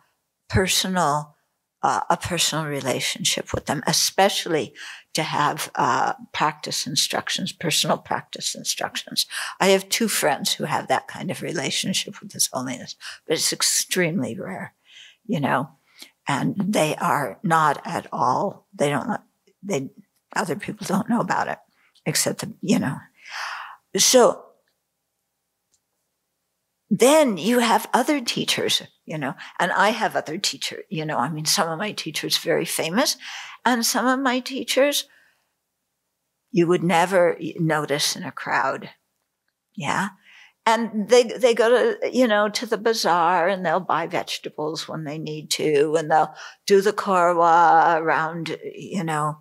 personal, uh, a personal relationship with them, especially to have uh, practice instructions, personal practice instructions. I have two friends who have that kind of relationship with His Holiness, but it's extremely rare, you know, and they are not at all. They don't. They other people don't know about it, except the you know. So then you have other teachers, you know, and I have other teachers, you know, I mean, some of my teachers very famous and some of my teachers you would never notice in a crowd. Yeah. And they, they go to, you know, to the bazaar and they'll buy vegetables when they need to and they'll do the korwa around, you know,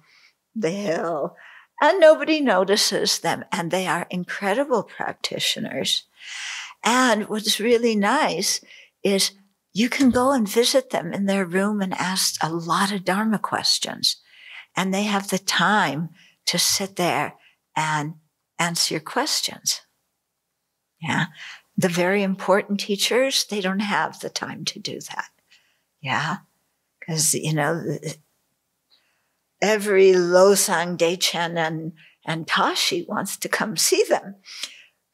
the hill and nobody notices them and they are incredible practitioners. And what's really nice is you can go and visit them in their room and ask a lot of Dharma questions. And they have the time to sit there and answer your questions. Yeah. The very important teachers, they don't have the time to do that. Yeah. Because, you know, every Losang, Dechen, and, and Tashi wants to come see them.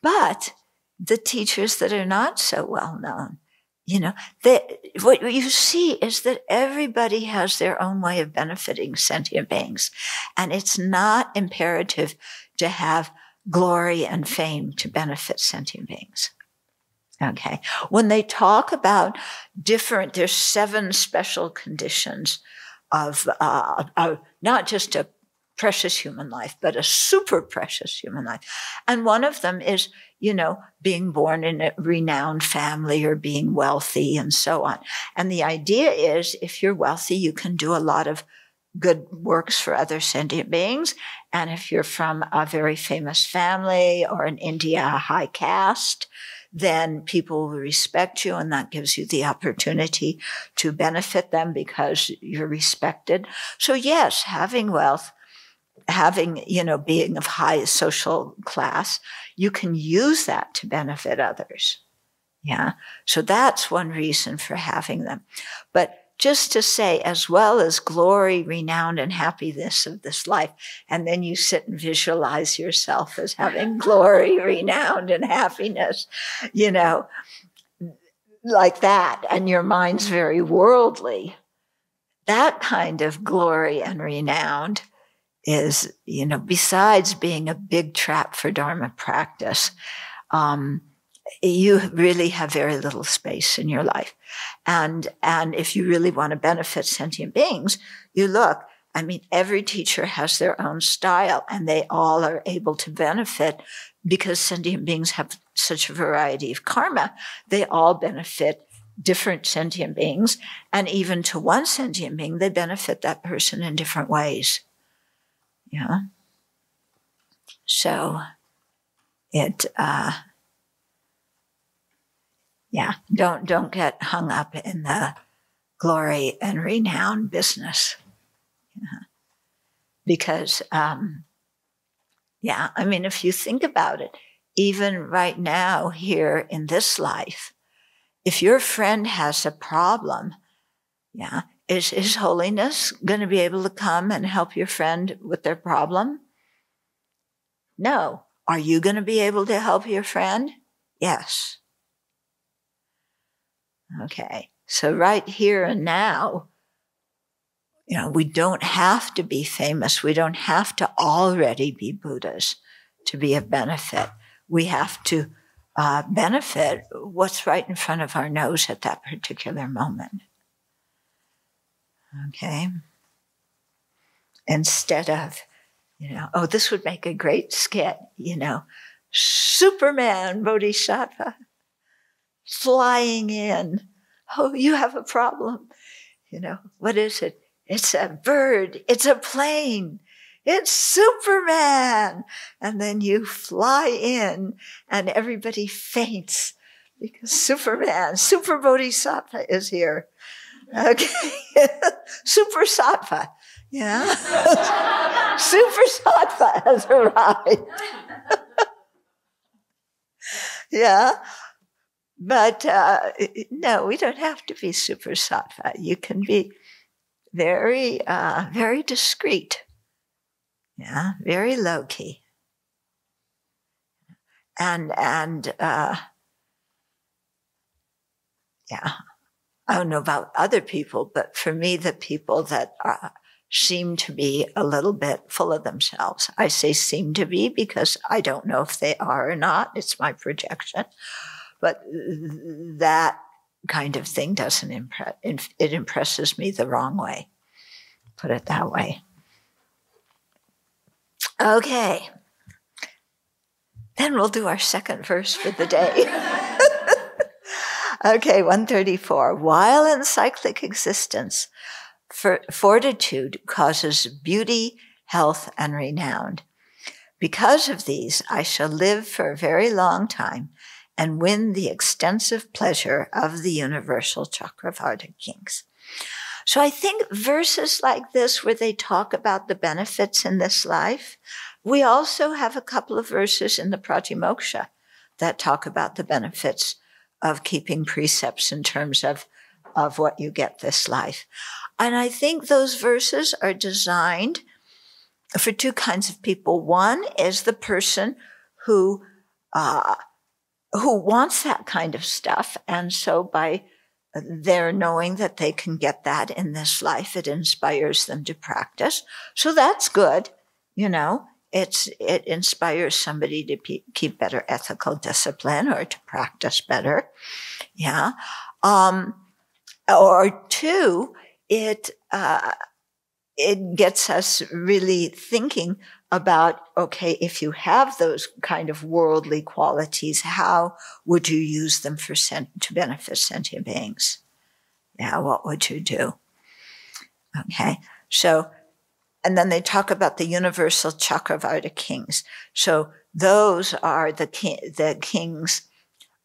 But the teachers that are not so well known, you know, that what you see is that everybody has their own way of benefiting sentient beings. And it's not imperative to have glory and fame to benefit sentient beings. Okay. When they talk about different, there's seven special conditions of, uh, of not just a precious human life, but a super precious human life. And one of them is, you know, being born in a renowned family or being wealthy and so on. And the idea is if you're wealthy, you can do a lot of good works for other sentient beings. And if you're from a very famous family or in India, a high caste, then people will respect you and that gives you the opportunity to benefit them because you're respected. So yes, having wealth having, you know, being of high social class, you can use that to benefit others. Yeah. So that's one reason for having them. But just to say, as well as glory, renown, and happiness of this life, and then you sit and visualize yourself as having glory, renown, and happiness, you know, like that, and your mind's very worldly. That kind of glory and renown is, you know, besides being a big trap for Dharma practice, um, you really have very little space in your life. And, and if you really want to benefit sentient beings, you look, I mean, every teacher has their own style and they all are able to benefit because sentient beings have such a variety of karma. They all benefit different sentient beings. And even to one sentient being, they benefit that person in different ways. Yeah. So it, uh, yeah, don't don't get hung up in the glory and renown business. Yeah. Because, um, yeah, I mean, if you think about it, even right now here in this life, if your friend has a problem, yeah, is His Holiness going to be able to come and help your friend with their problem? No. Are you going to be able to help your friend? Yes. Okay. So right here and now, you know, we don't have to be famous. We don't have to already be Buddhas to be of benefit. We have to uh, benefit what's right in front of our nose at that particular moment. Okay. Instead of, you know, oh, this would make a great skit, you know, Superman Bodhisattva flying in. Oh, you have a problem. You know, what is it? It's a bird. It's a plane. It's Superman. And then you fly in and everybody faints because Superman, Super Bodhisattva is here. Okay. Super Sattva. Yeah. Super Sattva has arrived. yeah. But uh, no, we don't have to be super sattva. You can be very, uh, very discreet. Yeah, very low key. And and uh, yeah, I don't know about other people, but for me, the people that uh, seem to be a little bit full of themselves. I say seem to be because I don't know if they are or not. It's my projection. But that kind of thing doesn't impress, it impresses me the wrong way. Put it that way. Okay. Then we'll do our second verse for the day. okay, 134. While in cyclic existence, fortitude causes beauty, health, and renown. Because of these, I shall live for a very long time and win the extensive pleasure of the universal Chakravartin kings. So I think verses like this, where they talk about the benefits in this life, we also have a couple of verses in the Pratimoksha that talk about the benefits of keeping precepts in terms of, of what you get this life. And I think those verses are designed for two kinds of people. One is the person who, uh, who wants that kind of stuff. And so by their knowing that they can get that in this life, it inspires them to practice. So that's good. You know, it's it inspires somebody to pe- keep better ethical discipline or to practice better. Yeah. Um, or two it uh, it gets us really thinking about okay if you have those kind of worldly qualities how would you use them for sent- to benefit sentient beings? Yeah what would you do? Okay. So and then they talk about the universal Chakravartin kings. So those are the, ki- the kings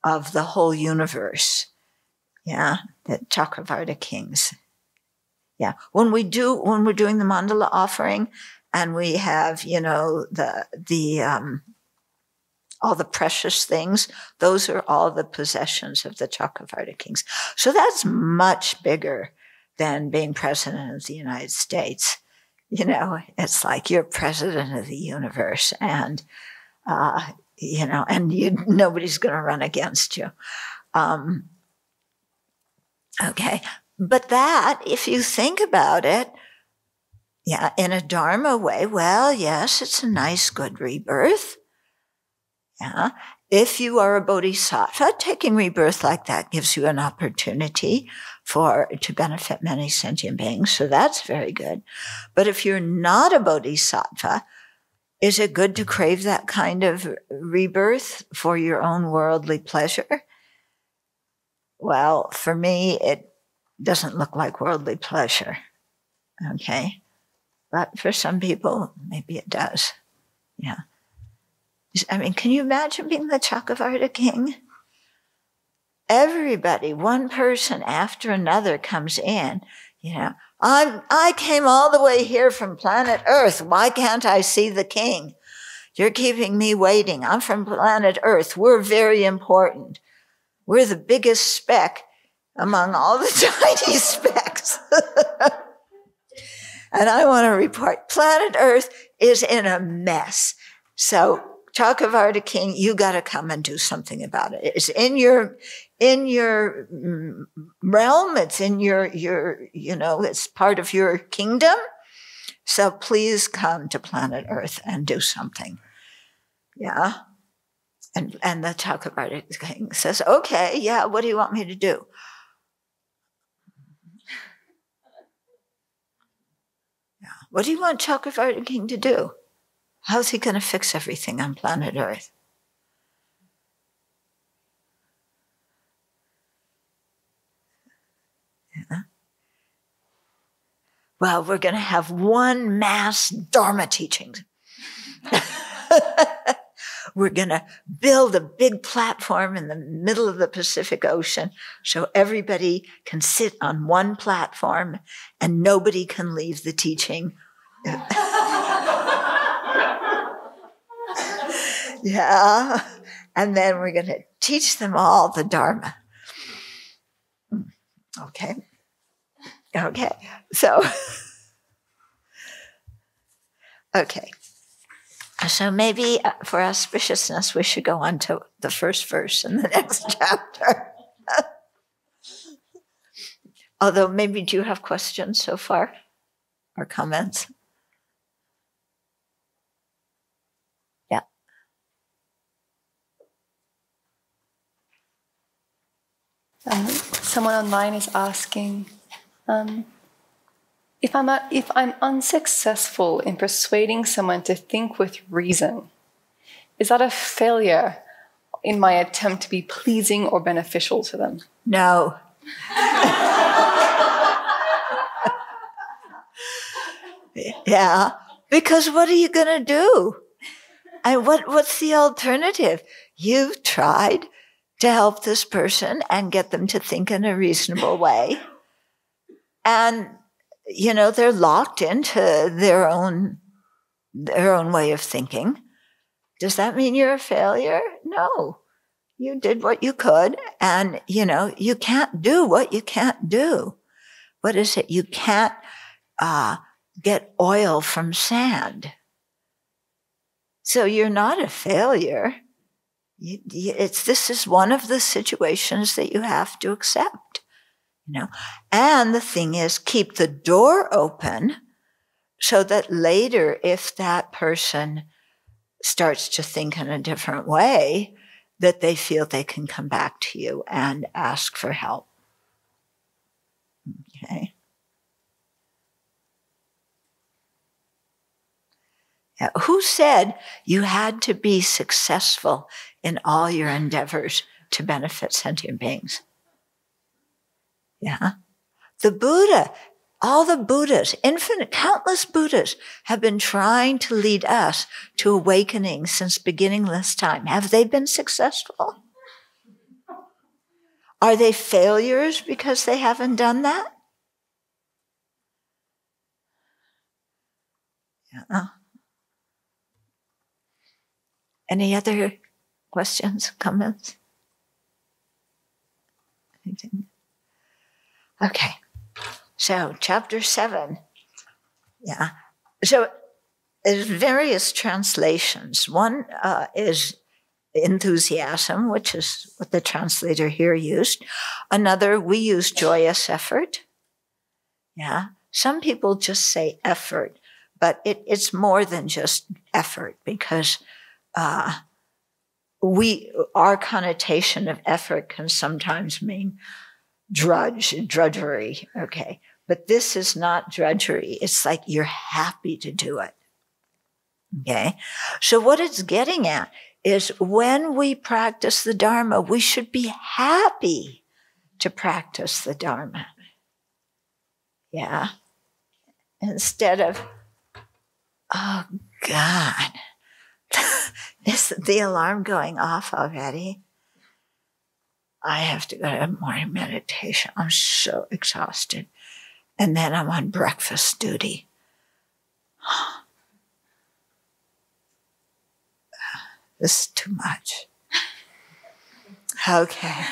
of the whole universe. Yeah, the Chakravartin kings. Yeah, when we do, when we're doing the mandala offering and we have, you know, the, the, um, all the precious things, those are all the possessions of the Chakravartin kings. So that's much bigger than being president of the United States you know, it's like you're president of the universe and, uh, you know, and you, nobody's going to run against you. Um, okay. But that, if you think about it, yeah, in a Dharma way, well, yes, it's a nice, good rebirth. Yeah. If you are a bodhisattva, taking rebirth like that gives you an opportunity for to benefit many sentient beings. So that's very good. But if you're not a bodhisattva, is it good to crave that kind of rebirth for your own worldly pleasure? Well, for me, it doesn't look like worldly pleasure. Okay. But for some people, maybe it does. Yeah. I mean, can you imagine being the Chakravartin king? Everybody, one person after another comes in, you know, I, I came all the way here from planet Earth. Why can't I see the king? You're keeping me waiting. I'm from planet Earth. We're very important. We're the biggest speck among all the tiny specks. and I want to report planet Earth is in a mess. So Chakravarti king, you got to come and do something about it. It's in your, in your realm. It's in your, your, you know, it's part of your kingdom. So please come to planet Earth and do something. Yeah. And, and the Chakravarti king says, okay, yeah, what do you want me to do? Yeah. What do you want Chakravarti king to do? How's he going to fix everything on planet Earth? Well, we're going to have one mass Dharma teaching. we're going to build a big platform in the middle of the Pacific Ocean so everybody can sit on one platform and nobody can leave the teaching. yeah. And then we're going to teach them all the Dharma. Hmm. Okay. Okay. So, okay. So maybe uh, for auspiciousness, we should go on to the first verse in the next chapter. Although, maybe do you have questions so far or comments? Um, someone online is asking um, if I'm a, if I'm unsuccessful in persuading someone to think with reason. Is that a failure in my attempt to be pleasing or beneficial to them? No. yeah, because what are you going to do? And what, what's the alternative? You've tried to help this person and get them to think in a reasonable way. And, you know, they're locked into their own, their own way of thinking. Does that mean you're a failure? No. You did what you could and, you know, you can't do what you can't do. What is it? You can't, uh, get oil from sand. So you're not a failure it's this is one of the situations that you have to accept you know. And the thing is keep the door open so that later if that person starts to think in a different way that they feel they can come back to you and ask for help. Okay. Who said you had to be successful in all your endeavors to benefit sentient beings? Yeah. The Buddha, all the Buddhas, infinite, countless Buddhas have been trying to lead us to awakening since beginningless time. Have they been successful? Are they failures because they haven't done that? Yeah. Any other questions, comments? Anything? Okay. So, chapter seven. Yeah. So, there's various translations. One uh, is enthusiasm, which is what the translator here used. Another, we use joyous effort. Yeah. Some people just say effort, but it, it's more than just effort because uh, we our connotation of effort can sometimes mean drudge drudgery okay. But this is not drudgery. It's like you're happy to do it. Mm-hmm. Okay? So what it's getting at is when we practice the dharma we should be happy to practice the dharma. Yeah? Instead of oh god. Is the alarm going off already? I have to go to morning meditation. I'm so exhausted. And then I'm on breakfast duty. This is too much. Okay.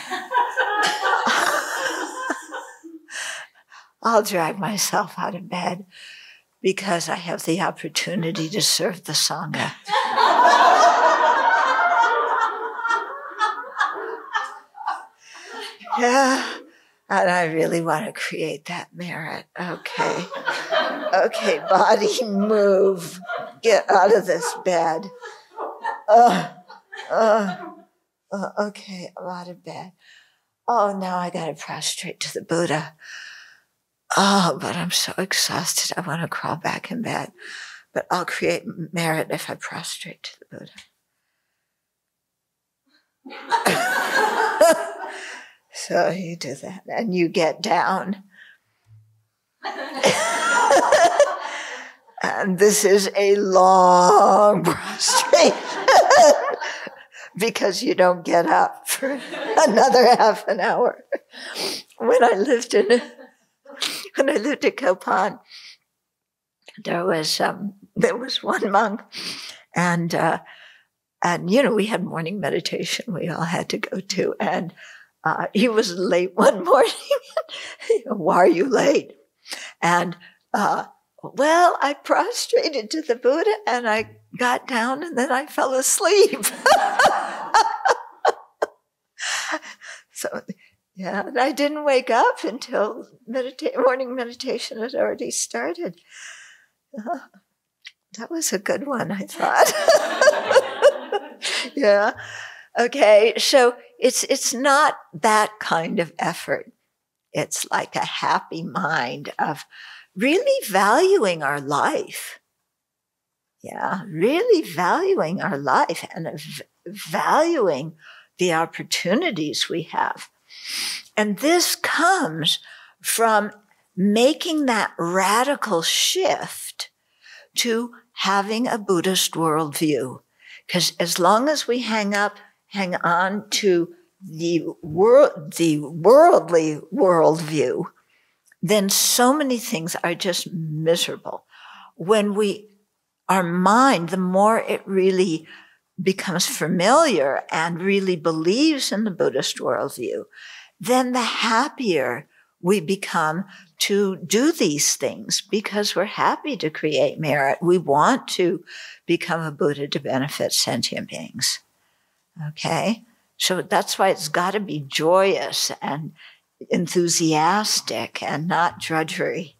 I'll drag myself out of bed because I have the opportunity to serve the Sangha. Yeah. And I really want to create that merit. Okay. Okay, body, move. Get out of this bed. Uh, uh, uh, okay, I'm out of bed. Oh, now I got to prostrate to the Buddha. Oh, but I'm so exhausted. I want to crawl back in bed. But I'll create merit if I prostrate to the Buddha. so you do that and you get down. and this is a long prostration because you don't get up for another half an hour. When I lived in when I lived in Kopan, there was um, there was one monk, and uh, and you know we had morning meditation. We all had to go to, and uh, he was late one morning. Why are you late? And uh, well, I prostrated to the Buddha, and I got down, and then I fell asleep. so yeah, and I didn't wake up until medita- morning meditation had already started. Uh, that was a good one, I thought. yeah. Okay, so it's it's not that kind of effort. It's like a happy mind of really valuing our life. Yeah, really valuing our life and valuing the opportunities we have. And this comes from making that radical shift to having a Buddhist worldview. Because as long as we hang up, hang on to the world, the worldly worldview, then so many things are just miserable. When we, our mind, the more it really becomes familiar and really believes in the Buddhist worldview, then the happier we become to do these things because we're happy to create merit. We want to become a Buddha to benefit sentient beings. Okay? So that's why it's got to be joyous and enthusiastic and not drudgery.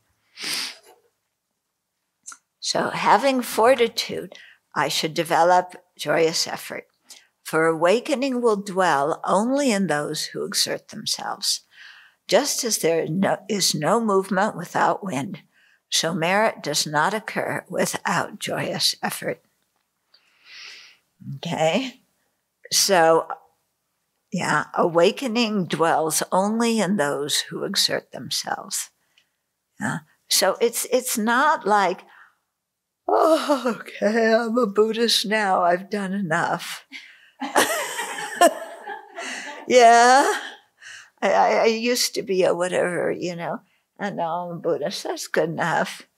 So, having fortitude, I should develop joyous effort. For awakening will dwell only in those who exert themselves. Just as there is no movement without wind, so merit does not occur without joyous effort. Okay? So, yeah, awakening dwells only in those who exert themselves. Yeah? So it's it's not like, oh, okay, I'm a Buddhist now. I've done enough. yeah, I, I, used to be a whatever, you know, and now I'm a Buddhist. That's good enough.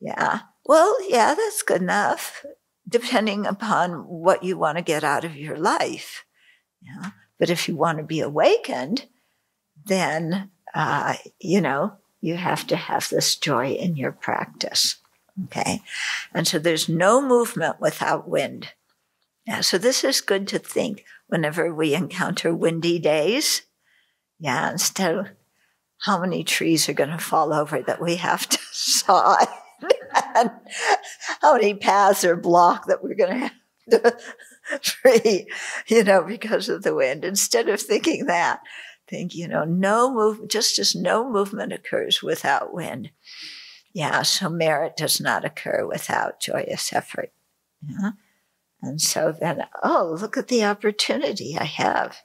Yeah. Well, yeah, that's good enough, depending upon what you want to get out of your life. Yeah. But if you want to be awakened, then, uh, you know, you have to have this joy in your practice. Okay. And so there's no movement without wind. Yeah. So this is good to think whenever we encounter windy days. Yeah. Instead of how many trees are going to fall over that we have to saw how many paths are blocked that we're going to have to free, you know, because of the wind. Instead of thinking that, think, you know, no move, just as no movement occurs without wind. Yeah, so merit does not occur without joyous effort. Yeah? And so then, oh, look at the opportunity I have,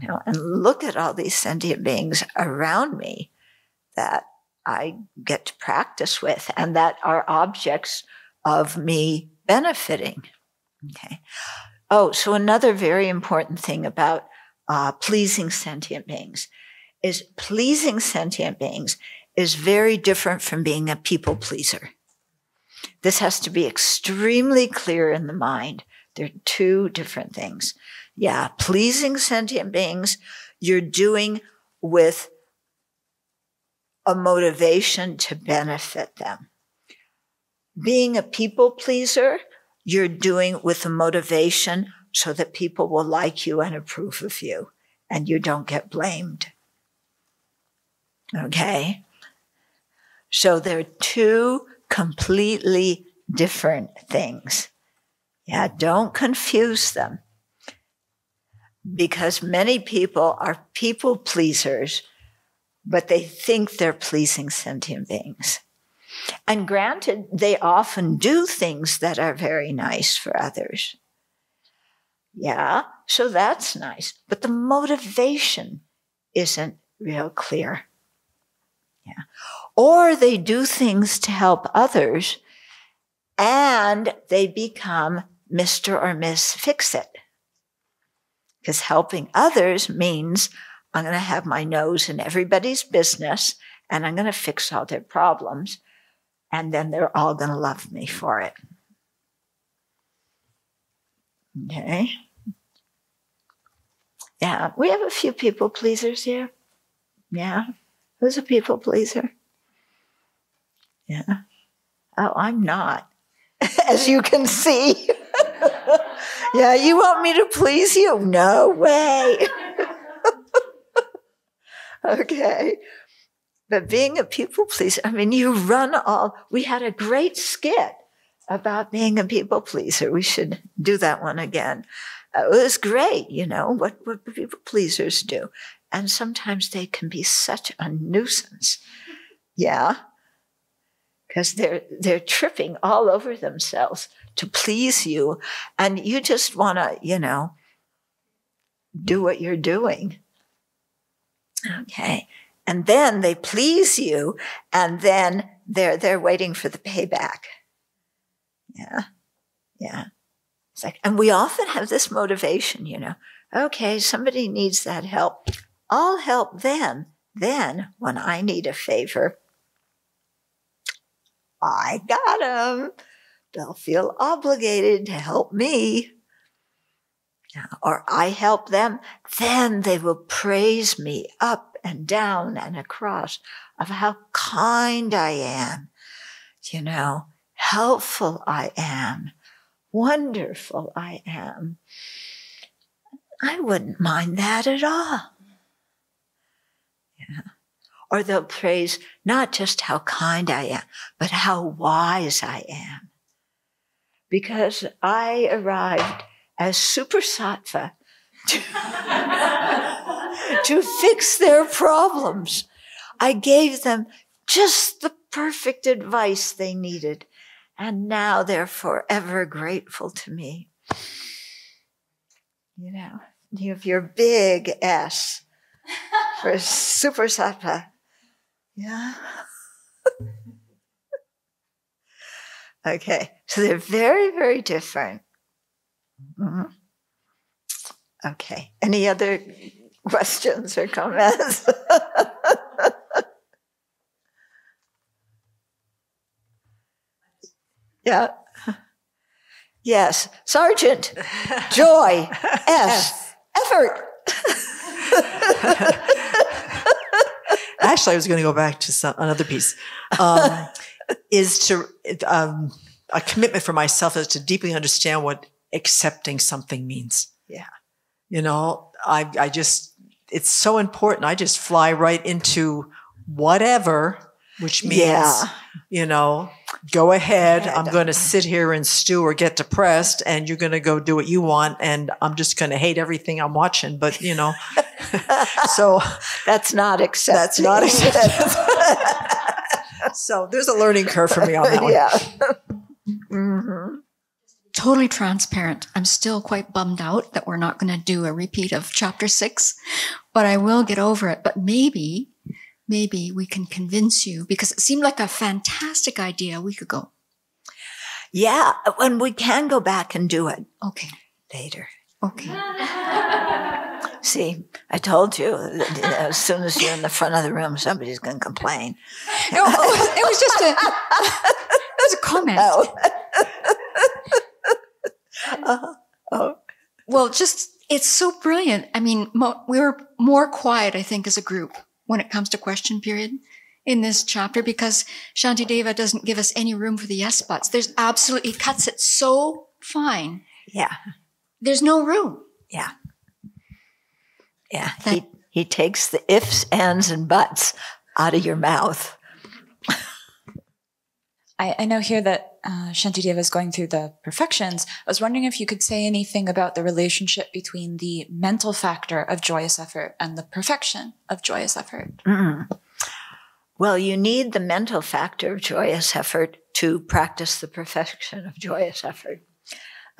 you know, and look at all these sentient beings around me that I get to practice with and that are objects of me benefiting. Okay. Oh, so another very important thing about uh, pleasing sentient beings is pleasing sentient beings is very different from being a people pleaser. This has to be extremely clear in the mind. They're two different things. Yeah, pleasing sentient beings, you're doing with a motivation to benefit them. Being a people pleaser, you're doing with a motivation so that people will like you and approve of you. and you don't get blamed. Okay? So they're two completely different things. Yeah, don't confuse them. Because many people are people pleasers, but they think they're pleasing sentient beings. And granted, they often do things that are very nice for others. Yeah, so that's nice. But the motivation isn't real clear. Yeah. Or they do things to help others and they become Mr. or Miss Fix It. Because helping others means I'm going to have my nose in everybody's business and I'm going to fix all their problems. And then they're all going to love me for it. Okay. Yeah, we have a few people pleasers here. Yeah. Who's a people pleaser? Yeah. Oh, I'm not, as you can see. yeah, you want me to please you? No way. okay. But being a people pleaser, I mean, you run all, we had a great skit about being a people pleaser. We should do that one again. Uh, it was great, you know, what, what people pleasers do. And sometimes they can be such a nuisance. Yeah. Because they're, they're tripping all over themselves to please you. And you just want to, you know, do what you're doing. Okay. And then they please you, and then they're, they're waiting for the payback. Yeah. Yeah. It's like, and we often have this motivation, you know, okay, somebody needs that help. I'll help them. Then, when I need a favor, I got them. They'll feel obligated to help me. Or I help them, then they will praise me up and down and across of how kind I am, you know, helpful I am, wonderful I am. I wouldn't mind that at all. Yeah. Or they'll praise not just how kind I am, but how wise I am. Because I arrived as super sattva to, to fix their problems. I gave them just the perfect advice they needed. And now they're forever grateful to me. You know, you have your big S for super sattva. Yeah. okay, so they're very, very different. Mm-hmm. Okay, any other questions or comments? yeah. Yes, Sergeant, joy, S, effort. Actually, I was going to go back to some, another piece. Um, is to um, a commitment for myself is to deeply understand what accepting something means. Yeah. You know, I I just it's so important. I just fly right into whatever, which means Yeah. you know, go ahead. I'm going to sit here and stew or get depressed, and you're going to go do what you want, and I'm just going to hate everything I'm watching. But you know, so That's not accepting. that's not acceptable. so there's a learning curve for me on that one. yeah. hmm totally transparent. I'm still quite bummed out that we're not going to do a repeat of chapter six, but I will get over it. But maybe, maybe we can convince you because it seemed like a fantastic idea a week ago. Yeah, when we can go back and do it Okay. later. Okay. See, I told you, as soon as you're in the front of the room, somebody's going to complain. No, it was just a, it was a comment. Oh. Uh, oh. Well, just, it's so brilliant. I mean, mo- we were more quiet, I think, as a group when it comes to question period in this chapter because Shantideva doesn't give us any room for the yes buts. There's absolutely, he cuts it so fine. Yeah, There's no room. yeah. Yeah, That- he, he takes the ifs, ands, and buts out of your mouth. I, I know here that uh, Shantideva is going through the perfections. I was wondering if you could say anything about the relationship between the mental factor of joyous effort and the perfection of joyous effort. Mm. Well, you need the mental factor of joyous effort to practice the perfection of joyous effort.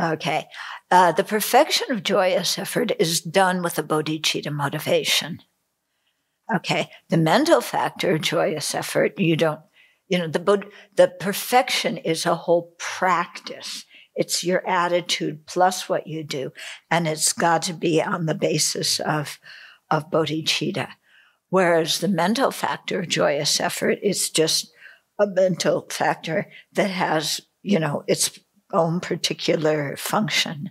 Okay. Uh, the perfection of joyous effort is done with a bodhicitta motivation. Okay. The mental factor of joyous effort, you don't, you know, the, the perfection is a whole practice. It's your attitude plus what you do. And it's got to be on the basis of, of bodhicitta. Whereas the mental factor joyous effort is just a mental factor that has, you know, its own particular function.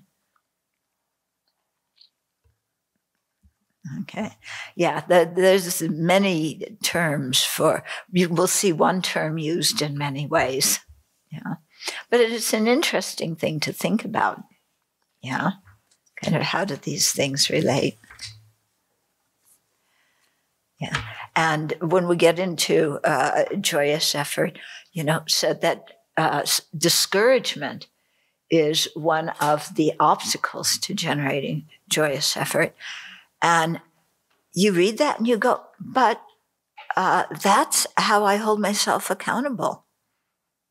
Okay. Yeah, the, there's many terms for, you will see one term used in many ways. Yeah. But it's an interesting thing to think about. Yeah. Kind of how do these things relate? Yeah. And when we get into uh, joyous effort, you know, said that uh, discouragement is one of the obstacles to generating joyous effort. And you read that and you go, but uh, that's how I hold myself accountable.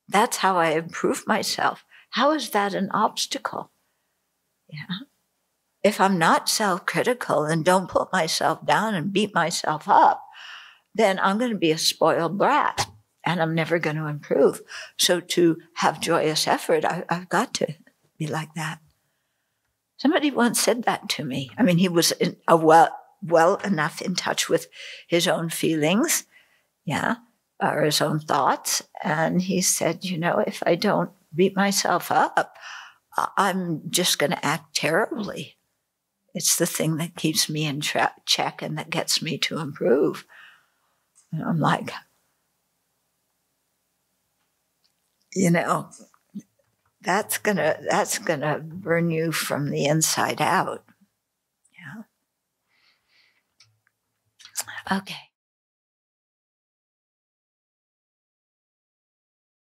That's how I improve myself. How is that an obstacle? Yeah. If I'm not self critical and don't put myself down and beat myself up, then I'm going to be a spoiled brat and I'm never going to improve. So to have joyous effort, I, I've got to be like that. Somebody once said that to me. I mean, he was in a well, well enough in touch with his own feelings, yeah, or his own thoughts. And he said, you know, if I don't beat myself up, I'm just going to act terribly. It's the thing that keeps me in tra- check and that gets me to improve. And I'm like, you know, that's gonna that's gonna burn you from the inside out. Yeah. Okay.